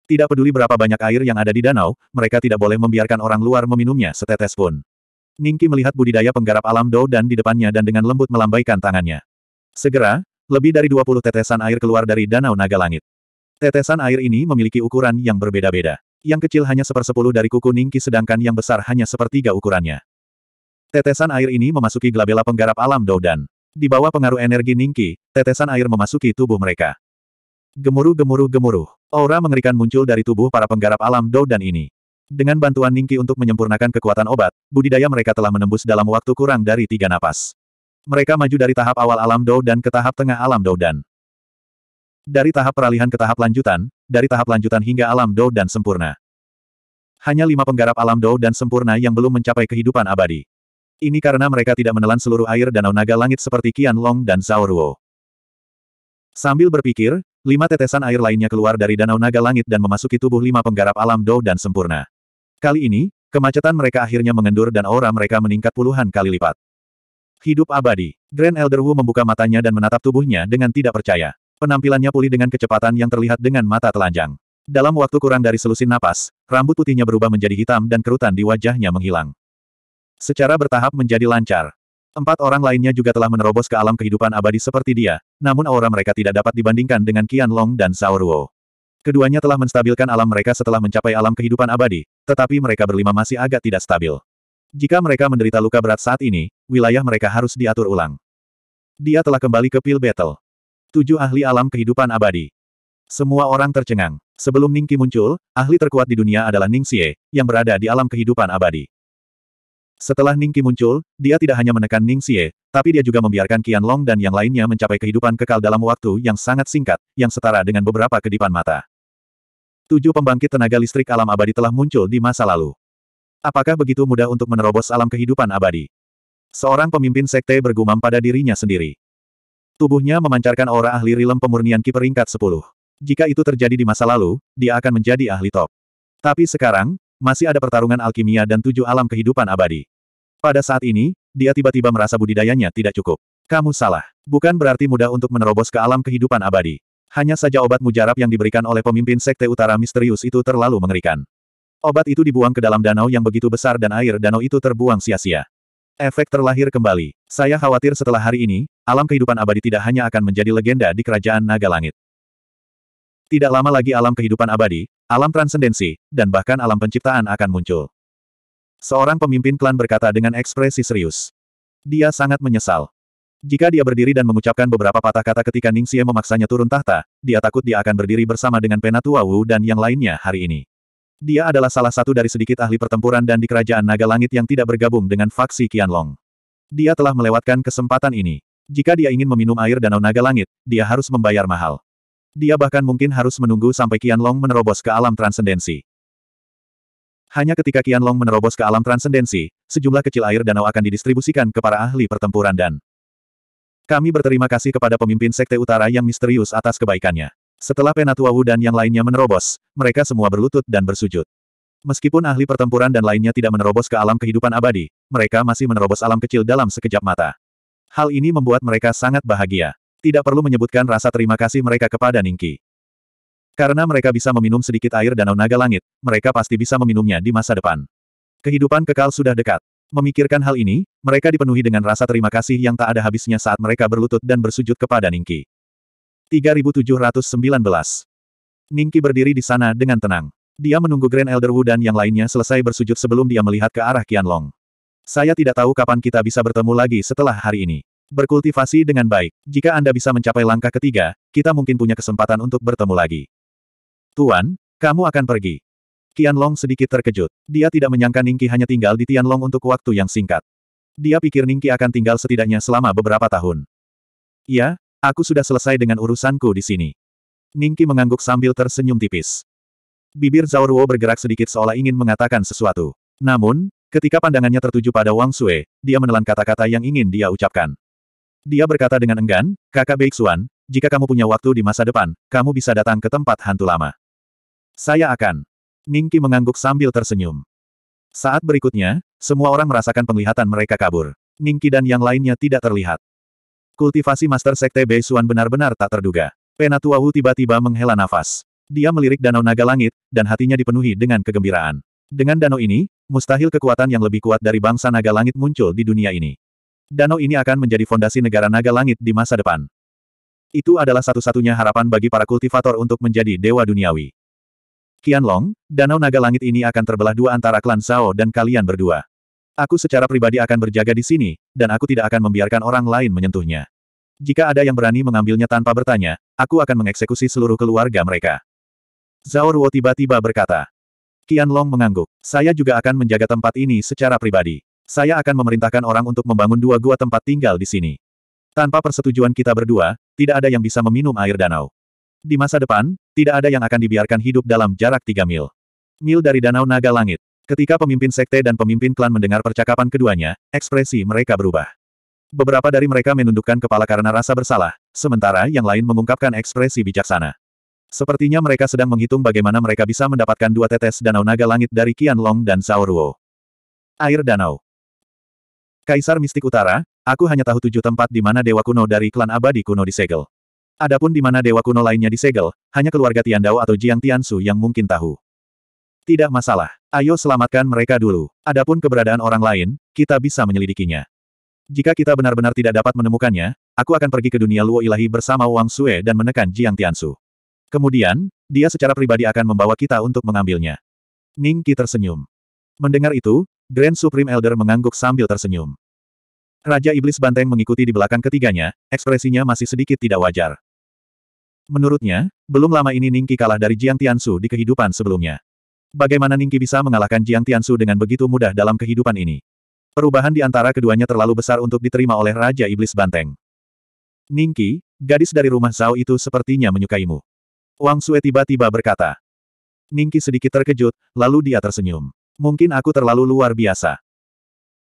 Tidak peduli berapa banyak air yang ada di danau, mereka tidak boleh membiarkan orang luar meminumnya setetes pun. Ningki melihat budidaya penggarap alam Do dan di depannya dan dengan lembut melambaikan tangannya. Segera, lebih dari 20 tetesan air keluar dari danau naga langit. Tetesan air ini memiliki ukuran yang berbeda-beda. Yang kecil hanya sepersepuluh dari kuku Ningki sedangkan yang besar hanya sepertiga ukurannya. Tetesan air ini memasuki gelabela penggarap alam Doudan. Di bawah pengaruh energi Ningki, tetesan air memasuki tubuh mereka. Gemuruh-gemuruh-gemuruh. Aura mengerikan muncul dari tubuh para penggarap alam Doudan ini. Dengan bantuan Ningki untuk menyempurnakan kekuatan obat, budidaya mereka telah menembus dalam waktu kurang dari tiga napas. Mereka maju dari tahap awal alam Doudan ke tahap tengah alam Doudan. Dari tahap peralihan ke tahap lanjutan, dari tahap lanjutan hingga alam Do dan sempurna. Hanya lima penggarap alam Do dan sempurna yang belum mencapai kehidupan abadi. Ini karena mereka tidak menelan seluruh air danau naga langit seperti Qian Long dan Zhao Ruo. Sambil berpikir, lima tetesan air lainnya keluar dari danau naga langit dan memasuki tubuh lima penggarap alam Do dan sempurna. Kali ini, kemacetan mereka akhirnya mengendur dan aura mereka meningkat puluhan kali lipat. Hidup abadi. Grand Elder Wu membuka matanya dan menatap tubuhnya dengan tidak percaya. Penampilannya pulih dengan kecepatan yang terlihat dengan mata telanjang. Dalam waktu kurang dari selusin napas, rambut putihnya berubah menjadi hitam dan kerutan di wajahnya menghilang. Secara bertahap menjadi lancar. Empat orang lainnya juga telah menerobos ke alam kehidupan abadi seperti dia, namun aura mereka tidak dapat dibandingkan dengan Qian Long dan Zhao Ruo. Keduanya telah menstabilkan alam mereka setelah mencapai alam kehidupan abadi, tetapi mereka berlima masih agak tidak stabil. Jika mereka menderita luka berat saat ini, wilayah mereka harus diatur ulang. Dia telah kembali ke Pil Battle. Tujuh ahli alam kehidupan abadi. Semua orang tercengang. Sebelum Ningki muncul, ahli terkuat di dunia adalah Ning Xie, yang berada di alam kehidupan abadi. Setelah Ningki muncul, dia tidak hanya menekan Ning Xie, tapi dia juga membiarkan Qian Long dan yang lainnya mencapai kehidupan kekal dalam waktu yang sangat singkat, yang setara dengan beberapa kedipan mata. Tujuh pembangkit tenaga listrik alam abadi telah muncul di masa lalu. Apakah begitu mudah untuk menerobos alam kehidupan abadi? Seorang pemimpin sekte bergumam pada dirinya sendiri. Tubuhnya memancarkan aura ahli rilem pemurnian ki peringkat 10. Jika itu terjadi di masa lalu, dia akan menjadi ahli top. Tapi sekarang, masih ada pertarungan alkimia dan tujuh alam kehidupan abadi. Pada saat ini, dia tiba-tiba merasa budidayanya tidak cukup. Kamu salah. Bukan berarti mudah untuk menerobos ke alam kehidupan abadi. Hanya saja obat mujarab yang diberikan oleh pemimpin Sekte Utara misterius itu terlalu mengerikan. Obat itu dibuang ke dalam danau yang begitu besar dan air danau itu terbuang sia-sia. Efek terlahir kembali. Saya khawatir setelah hari ini, alam kehidupan abadi tidak hanya akan menjadi legenda di kerajaan naga langit. Tidak lama lagi alam kehidupan abadi, alam transendensi, dan bahkan alam penciptaan akan muncul. Seorang pemimpin klan berkata dengan ekspresi serius. Dia sangat menyesal. Jika dia berdiri dan mengucapkan beberapa patah kata ketika Ning Xie memaksanya turun tahta, dia takut dia akan berdiri bersama dengan Penatua Wu dan yang lainnya hari ini. Dia adalah salah satu dari sedikit ahli pertempuran dan di kerajaan naga langit yang tidak bergabung dengan faksi Qianlong. Dia telah melewatkan kesempatan ini. Jika dia ingin meminum air danau naga langit, dia harus membayar mahal. Dia bahkan mungkin harus menunggu sampai Qianlong menerobos ke alam transendensi. Hanya ketika Qianlong menerobos ke alam transendensi, sejumlah kecil air danau akan didistribusikan ke para ahli pertempuran dan kami berterima kasih kepada pemimpin Sekte Utara yang misterius atas kebaikannya. Setelah Penatua Wu dan yang lainnya menerobos, mereka semua berlutut dan bersujud. Meskipun ahli pertempuran dan lainnya tidak menerobos ke alam kehidupan abadi, mereka masih menerobos alam kecil dalam sekejap mata. Hal ini membuat mereka sangat bahagia. Tidak perlu menyebutkan rasa terima kasih mereka kepada Ningki. Karena mereka bisa meminum sedikit air danau naga langit, mereka pasti bisa meminumnya di masa depan. Kehidupan kekal sudah dekat. Memikirkan hal ini, mereka dipenuhi dengan rasa terima kasih yang tak ada habisnya saat mereka berlutut dan bersujud kepada Ningki. 3719 Ningki berdiri di sana dengan tenang. Dia menunggu Grand Elder Wu dan yang lainnya selesai bersujud sebelum dia melihat ke arah Qianlong. Saya tidak tahu kapan kita bisa bertemu lagi setelah hari ini. Berkultivasi dengan baik. Jika Anda bisa mencapai langkah ketiga, kita mungkin punya kesempatan untuk bertemu lagi. Tuan, kamu akan pergi. Qianlong sedikit terkejut. Dia tidak menyangka Ningki hanya tinggal di Tianlong untuk waktu yang singkat. Dia pikir Ningki akan tinggal setidaknya selama beberapa tahun. Ya, aku sudah selesai dengan urusanku di sini. Ningki mengangguk sambil tersenyum tipis. Bibir Zhao Ruo bergerak sedikit seolah ingin mengatakan sesuatu. Namun, ketika pandangannya tertuju pada Wang Sui, dia menelan kata-kata yang ingin dia ucapkan. Dia berkata dengan enggan, kakak Beixuan, jika kamu punya waktu di masa depan, kamu bisa datang ke tempat hantu lama. Saya akan. Ningki mengangguk sambil tersenyum. Saat berikutnya, semua orang merasakan penglihatan mereka kabur. Ningki dan yang lainnya tidak terlihat. Kultivasi Master Sekte Beisuan benar-benar tak terduga. Penatua Wu tiba-tiba menghela nafas. Dia melirik danau naga langit, dan hatinya dipenuhi dengan kegembiraan. Dengan danau ini, mustahil kekuatan yang lebih kuat dari bangsa naga langit muncul di dunia ini. Danau ini akan menjadi fondasi negara naga langit di masa depan. Itu adalah satu-satunya harapan bagi para kultivator untuk menjadi dewa duniawi. Qianlong, Danau Naga Langit ini akan terbelah dua antara klan Zhao dan kalian berdua. Aku secara pribadi akan berjaga di sini, dan aku tidak akan membiarkan orang lain menyentuhnya. Jika ada yang berani mengambilnya tanpa bertanya, aku akan mengeksekusi seluruh keluarga mereka. Zhao Ruo tiba-tiba berkata. Qianlong mengangguk. Saya juga akan menjaga tempat ini secara pribadi. Saya akan memerintahkan orang untuk membangun dua gua tempat tinggal di sini. Tanpa persetujuan kita berdua, tidak ada yang bisa meminum air danau. Di masa depan, tidak ada yang akan dibiarkan hidup dalam jarak tiga mil. Mil dari Danau Naga Langit. Ketika pemimpin sekte dan pemimpin klan mendengar percakapan keduanya, ekspresi mereka berubah. Beberapa dari mereka menundukkan kepala karena rasa bersalah, sementara yang lain mengungkapkan ekspresi bijaksana. Sepertinya mereka sedang menghitung bagaimana mereka bisa mendapatkan dua tetes Danau Naga Langit dari Qian Long dan Zhao Ruo. Air Danau Kaisar Mistik Utara, aku hanya tahu tujuh tempat di mana Dewa Kuno dari klan abadi kuno disegel. Adapun di mana dewa kuno lainnya disegel, hanya keluarga Tiandao atau Jiang Tiansu yang mungkin tahu. Tidak masalah. Ayo selamatkan mereka dulu. Adapun keberadaan orang lain, kita bisa menyelidikinya. Jika kita benar-benar tidak dapat menemukannya, aku akan pergi ke dunia luo ilahi bersama Wang Sue dan menekan Jiang Tiansu. Kemudian, dia secara pribadi akan membawa kita untuk mengambilnya. Ning Qi tersenyum. Mendengar itu, Grand Supreme Elder mengangguk sambil tersenyum. Raja Iblis Banteng mengikuti di belakang ketiganya, ekspresinya masih sedikit tidak wajar. Menurutnya, belum lama ini Ningki kalah dari Jiang Tiansu di kehidupan sebelumnya. Bagaimana Ningki bisa mengalahkan Jiang Tiansu dengan begitu mudah dalam kehidupan ini? Perubahan di antara keduanya terlalu besar untuk diterima oleh Raja Iblis Banteng. Ningki, gadis dari rumah Zhao itu sepertinya menyukaimu. Wang Sue tiba-tiba berkata. Ningki sedikit terkejut, lalu dia tersenyum. Mungkin aku terlalu luar biasa.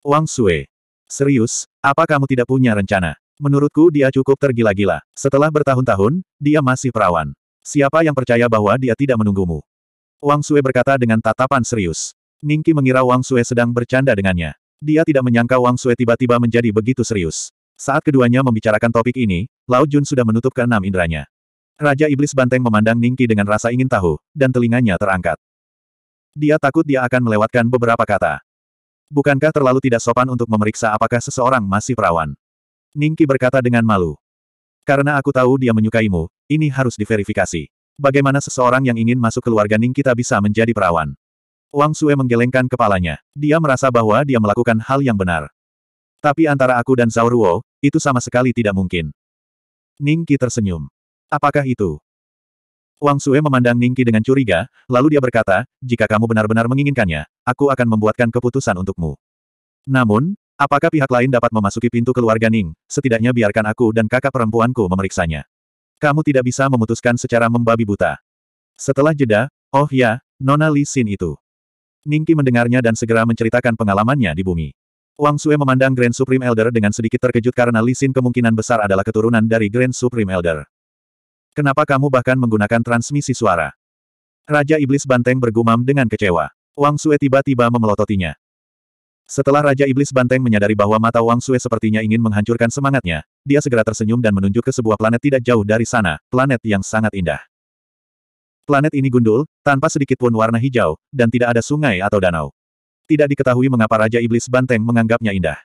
Wang Sue. Serius, apa kamu tidak punya rencana? Menurutku dia cukup tergila-gila. Setelah bertahun-tahun, dia masih perawan. Siapa yang percaya bahwa dia tidak menunggumu? Wang Sue berkata dengan tatapan serius. Ningki mengira Wang Sue sedang bercanda dengannya. Dia tidak menyangka Wang Sue tiba-tiba menjadi begitu serius. Saat keduanya membicarakan topik ini, Lao Jun sudah menutup keenam indranya. Raja Iblis Banteng memandang Ningki dengan rasa ingin tahu, dan telinganya terangkat. Dia takut dia akan melewatkan beberapa kata. Bukankah terlalu tidak sopan untuk memeriksa apakah seseorang masih perawan? Ningki berkata dengan malu. Karena aku tahu dia menyukaimu, ini harus diverifikasi. Bagaimana seseorang yang ingin masuk keluarga Ning kita bisa menjadi perawan? Wang Sue menggelengkan kepalanya. Dia merasa bahwa dia melakukan hal yang benar. Tapi antara aku dan Zhao Ruo, itu sama sekali tidak mungkin. Ningki tersenyum. Apakah itu? Wang Sue memandang Ningki dengan curiga, lalu dia berkata, jika kamu benar-benar menginginkannya, aku akan membuatkan keputusan untukmu. Namun, apakah pihak lain dapat memasuki pintu keluarga Ning, setidaknya biarkan aku dan kakak perempuanku memeriksanya. Kamu tidak bisa memutuskan secara membabi buta. Setelah jeda, oh ya, Nona Li Xin itu. Ningki mendengarnya dan segera menceritakan pengalamannya di bumi. Wang Sue memandang Grand Supreme Elder dengan sedikit terkejut karena Li Xin kemungkinan besar adalah keturunan dari Grand Supreme Elder. Kenapa kamu bahkan menggunakan transmisi suara? Raja Iblis Banteng bergumam dengan kecewa. Wang Sue tiba-tiba memelototinya. Setelah Raja Iblis Banteng menyadari bahwa mata Wang Sue sepertinya ingin menghancurkan semangatnya, dia segera tersenyum dan menunjuk ke sebuah planet tidak jauh dari sana, planet yang sangat indah. Planet ini gundul, tanpa sedikit pun warna hijau, dan tidak ada sungai atau danau. Tidak diketahui mengapa Raja Iblis Banteng menganggapnya indah.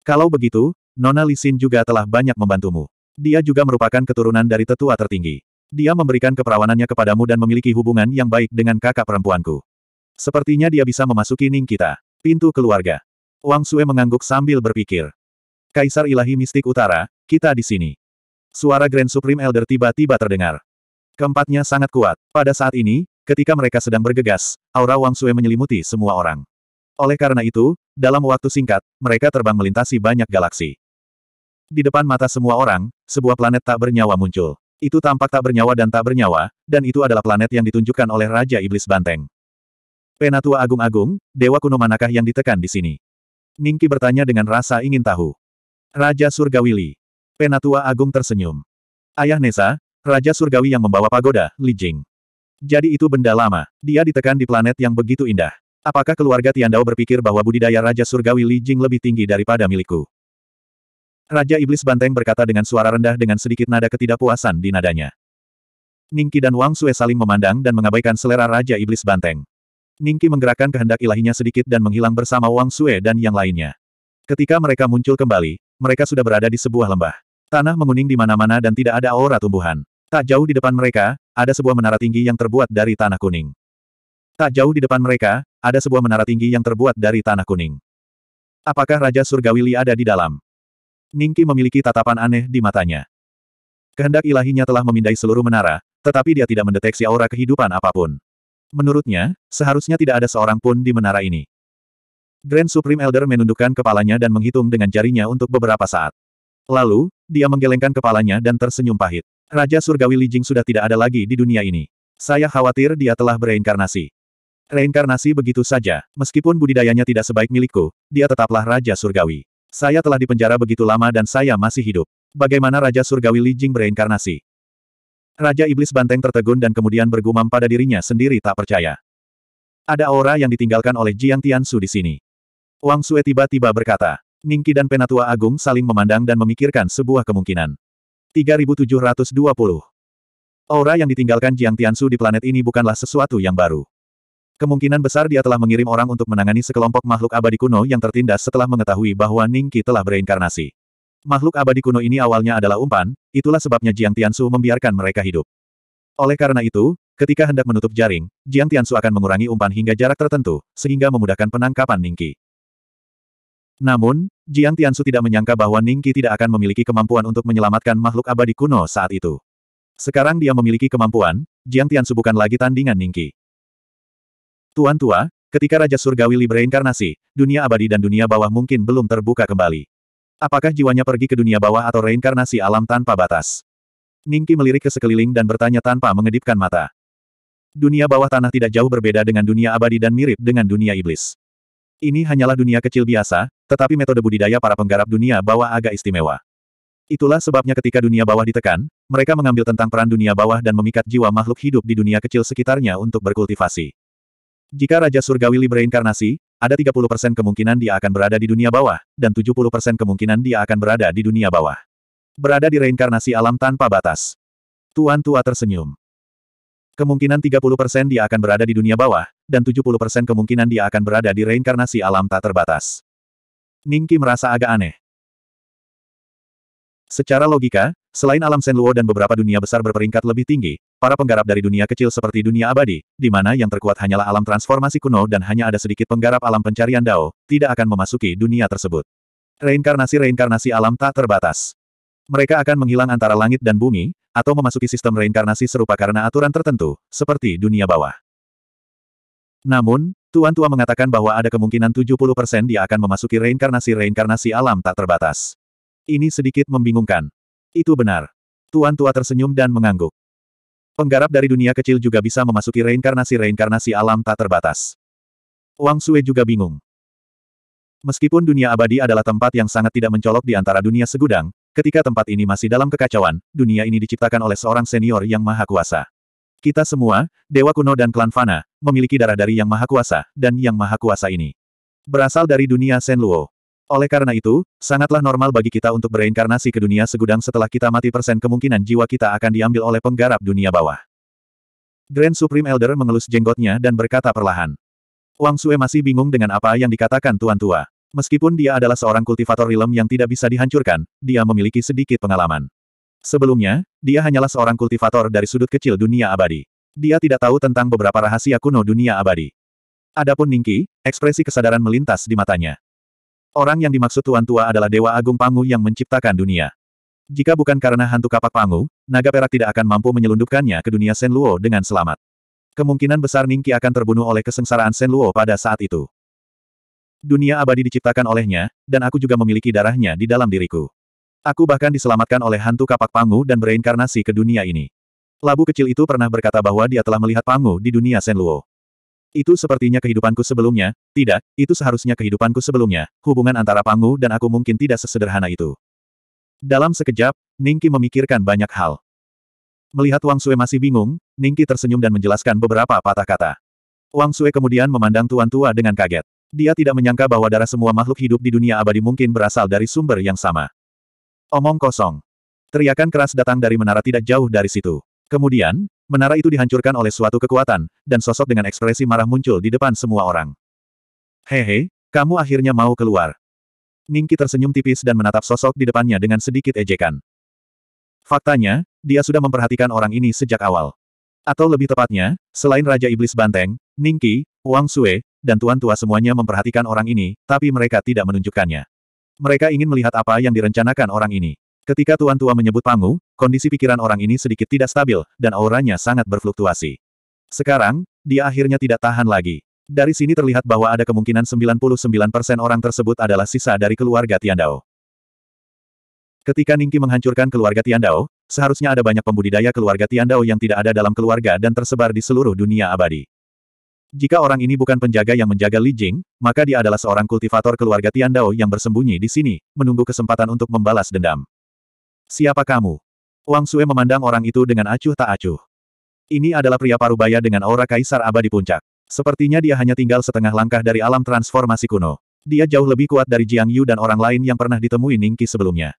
Kalau begitu, Nona Lisin juga telah banyak membantumu. Dia juga merupakan keturunan dari tetua tertinggi. Dia memberikan keperawanannya kepadamu dan memiliki hubungan yang baik dengan kakak perempuanku. Sepertinya dia bisa memasuki Ning kita. Pintu keluarga. Wang Sue mengangguk sambil berpikir. Kaisar Ilahi Mistik Utara, kita di sini. Suara Grand Supreme Elder tiba-tiba terdengar. Keempatnya sangat kuat. Pada saat ini, ketika mereka sedang bergegas, aura Wang Sue menyelimuti semua orang. Oleh karena itu, dalam waktu singkat, mereka terbang melintasi banyak galaksi. Di depan mata semua orang, sebuah planet tak bernyawa muncul. Itu tampak tak bernyawa dan tak bernyawa, dan itu adalah planet yang ditunjukkan oleh Raja Iblis Banteng. Penatua Agung-Agung, dewa kuno manakah yang ditekan di sini? Ningki bertanya dengan rasa ingin tahu. Raja Surgawili. Penatua Agung tersenyum. Ayah Nesa, Raja Surgawi yang membawa pagoda, Li Jing. Jadi itu benda lama. Dia ditekan di planet yang begitu indah. Apakah keluarga Tiandao berpikir bahwa budidaya Raja Surgawi Li Jing lebih tinggi daripada milikku? Raja Iblis Banteng berkata dengan suara rendah dengan sedikit nada ketidakpuasan di nadanya. Ningki dan Wang Sue saling memandang dan mengabaikan selera Raja Iblis Banteng. Ningki menggerakkan kehendak ilahinya sedikit dan menghilang bersama Wang Sue dan yang lainnya. Ketika mereka muncul kembali, mereka sudah berada di sebuah lembah. Tanah menguning di mana-mana dan tidak ada aura tumbuhan. Tak jauh di depan mereka, ada sebuah menara tinggi yang terbuat dari tanah kuning. Tak jauh di depan mereka, ada sebuah menara tinggi yang terbuat dari tanah kuning. Apakah Raja Surgawili ada di dalam? Ningki memiliki tatapan aneh di matanya. Kehendak ilahinya telah memindai seluruh menara, tetapi dia tidak mendeteksi aura kehidupan apa pun. Menurutnya, seharusnya tidak ada seorang pun di menara ini. Grand Supreme Elder menundukkan kepalanya dan menghitung dengan jarinya untuk beberapa saat. Lalu, dia menggelengkan kepalanya dan tersenyum pahit. Raja Surgawi Li Jing sudah tidak ada lagi di dunia ini. Saya khawatir dia telah bereinkarnasi. Reinkarnasi begitu saja, meskipun budidayanya tidak sebaik milikku, dia tetaplah Raja Surgawi. Saya telah dipenjara begitu lama dan saya masih hidup. Bagaimana Raja Surgawi Li Jing bereinkarnasi? Raja Iblis Banteng tertegun dan kemudian bergumam pada dirinya sendiri tak percaya. Ada aura yang ditinggalkan oleh Jiang Tiansu di sini. Wang Sue tiba-tiba berkata. Ningki dan Penatua Agung saling memandang dan memikirkan sebuah kemungkinan. 3720. Aura yang ditinggalkan Jiang Tiansu di planet ini bukanlah sesuatu yang baru. Kemungkinan besar dia telah mengirim orang untuk menangani sekelompok makhluk abadi kuno yang tertindas setelah mengetahui bahwa Ningki telah bereinkarnasi. Makhluk abadi kuno ini awalnya adalah umpan, itulah sebabnya Jiang Tiansu membiarkan mereka hidup. Oleh karena itu, ketika hendak menutup jaring, Jiang Tiansu akan mengurangi umpan hingga jarak tertentu, sehingga memudahkan penangkapan Ningki. Namun, Jiang Tiansu tidak menyangka bahwa Ningki tidak akan memiliki kemampuan untuk menyelamatkan makhluk abadi kuno saat itu. Sekarang dia memiliki kemampuan, Jiang Tiansu bukan lagi tandingan Ningki. Tuan tua, ketika Raja Surgawi Li bereinkarnasi, dunia abadi dan dunia bawah mungkin belum terbuka kembali. Apakah jiwanya pergi ke dunia bawah atau reinkarnasi alam tanpa batas? Ningki melirik ke sekeliling dan bertanya tanpa mengedipkan mata. Dunia bawah tanah tidak jauh berbeda dengan dunia abadi dan mirip dengan dunia iblis. Ini hanyalah dunia kecil biasa, tetapi metode budidaya para penggarap dunia bawah agak istimewa. Itulah sebabnya ketika dunia bawah ditekan, mereka mengambil tentang peran dunia bawah dan memikat jiwa makhluk hidup di dunia kecil sekitarnya untuk berkultivasi. Jika Raja Surgawi Li bereinkarnasi, ada 30% kemungkinan dia akan berada di dunia bawah, dan 70% kemungkinan dia akan berada di dunia bawah. Berada di reinkarnasi alam tanpa batas. Tuan tua tersenyum. Kemungkinan 30% dia akan berada di dunia bawah, dan 70% kemungkinan dia akan berada di reinkarnasi alam tak terbatas. Ningki merasa agak aneh. Secara logika, selain alam Senluo dan beberapa dunia besar berperingkat lebih tinggi, para penggarap dari dunia kecil seperti dunia abadi, di mana yang terkuat hanyalah alam transformasi kuno dan hanya ada sedikit penggarap alam pencarian Dao, tidak akan memasuki dunia tersebut. Reinkarnasi-reinkarnasi alam tak terbatas. Mereka akan menghilang antara langit dan bumi, atau memasuki sistem reinkarnasi serupa karena aturan tertentu, seperti dunia bawah. Namun, Tuan Tua mengatakan bahwa ada kemungkinan 70% dia akan memasuki reinkarnasi-reinkarnasi alam tak terbatas. Ini sedikit membingungkan. Itu benar. Tuan Tua tersenyum dan mengangguk. Penggarap dari dunia kecil juga bisa memasuki reinkarnasi-reinkarnasi alam tak terbatas. Wang Sue juga bingung. Meskipun dunia abadi adalah tempat yang sangat tidak mencolok di antara dunia segudang, Ketika tempat ini masih dalam kekacauan, dunia ini diciptakan oleh seorang senior yang maha kuasa. Kita semua, Dewa Kuno dan Klan Fana, memiliki darah dari Yang Maha Kuasa, dan Yang Maha Kuasa ini berasal dari dunia Senluo. Oleh karena itu, sangatlah normal bagi kita untuk bereinkarnasi ke dunia segudang setelah kita mati persen kemungkinan jiwa kita akan diambil oleh penggarap dunia bawah. Grand Supreme Elder mengelus jenggotnya dan berkata perlahan. Wang Sue masih bingung dengan apa yang dikatakan Tuan Tua. Meskipun dia adalah seorang kultivator rilem yang tidak bisa dihancurkan, dia memiliki sedikit pengalaman. Sebelumnya, dia hanyalah seorang kultivator dari sudut kecil dunia abadi. Dia tidak tahu tentang beberapa rahasia kuno dunia abadi. Adapun Ningki, ekspresi kesadaran melintas di matanya. Orang yang dimaksud Tuan Tua adalah Dewa Agung Pangu yang menciptakan dunia. Jika bukan karena hantu kapak Pangu, naga perak tidak akan mampu menyelundupkannya ke dunia Senluo dengan selamat. Kemungkinan besar Ningki akan terbunuh oleh kesengsaraan Senluo pada saat itu. Dunia abadi diciptakan olehnya, dan aku juga memiliki darahnya di dalam diriku. Aku bahkan diselamatkan oleh hantu kapak Pangu dan bereinkarnasi ke dunia ini. Labu kecil itu pernah berkata bahwa dia telah melihat Pangu di dunia Senluo. Itu sepertinya kehidupanku sebelumnya, tidak, itu seharusnya kehidupanku sebelumnya, hubungan antara Pangu dan aku mungkin tidak sesederhana itu. Dalam sekejap, Ningki memikirkan banyak hal. Melihat Wang Sue masih bingung, Ningki tersenyum dan menjelaskan beberapa patah kata. Wang Sue kemudian memandang Tuan Tua dengan kaget. Dia tidak menyangka bahwa darah semua makhluk hidup di dunia abadi mungkin berasal dari sumber yang sama. Omong kosong. Teriakan keras datang dari menara tidak jauh dari situ. Kemudian, menara itu dihancurkan oleh suatu kekuatan, dan sosok dengan ekspresi marah muncul di depan semua orang. Hehe, kamu akhirnya mau keluar. Ningki tersenyum tipis dan menatap sosok di depannya dengan sedikit ejekan. Faktanya, dia sudah memperhatikan orang ini sejak awal. Atau lebih tepatnya, selain Raja Iblis Banteng, Ningki, Wang Sue, dan tuan tua semuanya memperhatikan orang ini, tapi mereka tidak menunjukkannya. Mereka ingin melihat apa yang direncanakan orang ini. Ketika tuan tua menyebut Pangu, kondisi pikiran orang ini sedikit tidak stabil, dan auranya sangat berfluktuasi. Sekarang, dia akhirnya tidak tahan lagi. Dari sini terlihat bahwa ada kemungkinan 99% orang tersebut adalah sisa dari keluarga Tiandao. Ketika Ningki menghancurkan keluarga Tiandao, seharusnya ada banyak pembudidaya keluarga Tiandao yang tidak ada dalam keluarga dan tersebar di seluruh dunia abadi. Jika orang ini bukan penjaga yang menjaga Li Jing, maka dia adalah seorang kultivator keluarga Tiandao yang bersembunyi di sini, menunggu kesempatan untuk membalas dendam. Siapa kamu? Wang Sue memandang orang itu dengan acuh tak acuh. Ini adalah pria parubaya dengan aura kaisar abadi puncak. Sepertinya dia hanya tinggal setengah langkah dari alam transformasi kuno. Dia jauh lebih kuat dari Jiang Yu dan orang lain yang pernah ditemui Ningki sebelumnya.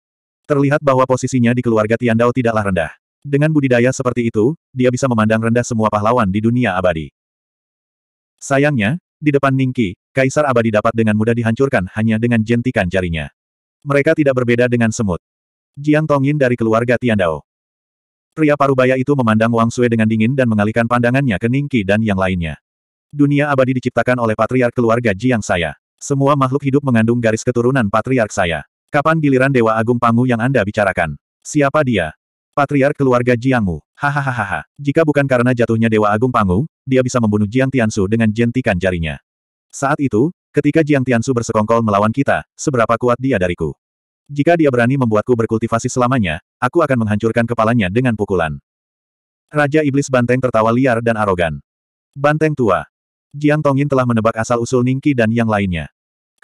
Terlihat bahwa posisinya di keluarga Tiandao tidaklah rendah. Dengan budidaya seperti itu, dia bisa memandang rendah semua pahlawan di dunia abadi. Sayangnya, di depan Ningki, Kaisar Abadi dapat dengan mudah dihancurkan hanya dengan jentikan jarinya. Mereka tidak berbeda dengan semut. Jiang Tongyin dari keluarga Tiandao. Pria parubaya itu memandang Wang Sui dengan dingin dan mengalihkan pandangannya ke Ningki dan yang lainnya. Dunia abadi diciptakan oleh patriark keluarga Jiang saya. Semua makhluk hidup mengandung garis keturunan patriark saya. Kapan giliran Dewa Agung Pangu yang Anda bicarakan? Siapa dia? Patriark keluarga Jiangmu. Hahaha. Jika bukan karena jatuhnya Dewa Agung Pangu, dia bisa membunuh Jiang Tiansu dengan jentikan jarinya. Saat itu, ketika Jiang Tiansu bersekongkol melawan kita, seberapa kuat dia dariku. Jika dia berani membuatku berkultivasi selamanya, aku akan menghancurkan kepalanya dengan pukulan. Raja Iblis Banteng tertawa liar dan arogan. Banteng tua. Jiang Tongyin telah menebak asal-usul Ningki dan yang lainnya.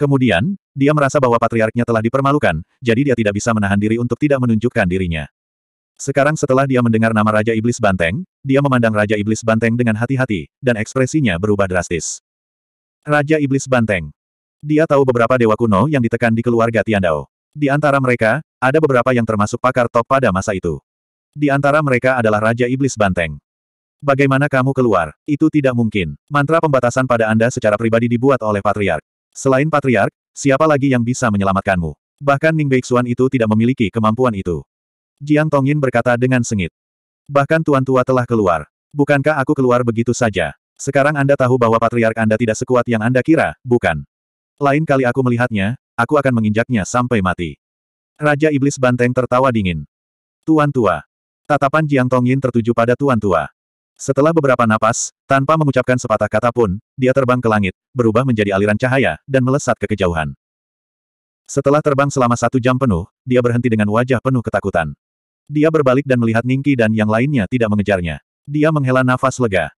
Kemudian, dia merasa bahwa patriarknya telah dipermalukan, jadi dia tidak bisa menahan diri untuk tidak menunjukkan dirinya. Sekarang setelah dia mendengar nama Raja Iblis Banteng, dia memandang Raja Iblis Banteng dengan hati-hati, dan ekspresinya berubah drastis. Raja Iblis Banteng. Dia tahu beberapa dewa kuno yang ditekan di keluarga Tiandao. Di antara mereka, ada beberapa yang termasuk pakar top pada masa itu. Di antara mereka adalah Raja Iblis Banteng. Bagaimana kamu keluar? Itu tidak mungkin. Mantra pembatasan pada Anda secara pribadi dibuat oleh Patriark. Selain Patriark, siapa lagi yang bisa menyelamatkanmu? Bahkan Ning Beixuan itu tidak memiliki kemampuan itu. Jiang Tongyin berkata dengan sengit. Bahkan Tuan Tua telah keluar. Bukankah aku keluar begitu saja? Sekarang Anda tahu bahwa Patriark Anda tidak sekuat yang Anda kira, bukan? Lain kali aku melihatnya, aku akan menginjaknya sampai mati. Raja Iblis Banteng tertawa dingin. Tuan Tua. Tatapan Jiang Tongyin tertuju pada Tuan Tua. Setelah beberapa napas, tanpa mengucapkan sepatah kata pun, dia terbang ke langit, berubah menjadi aliran cahaya, dan melesat ke kejauhan. Setelah terbang selama satu jam penuh, dia berhenti dengan wajah penuh ketakutan. Dia berbalik dan melihat Ningki dan yang lainnya tidak mengejarnya. Dia menghela nafas lega.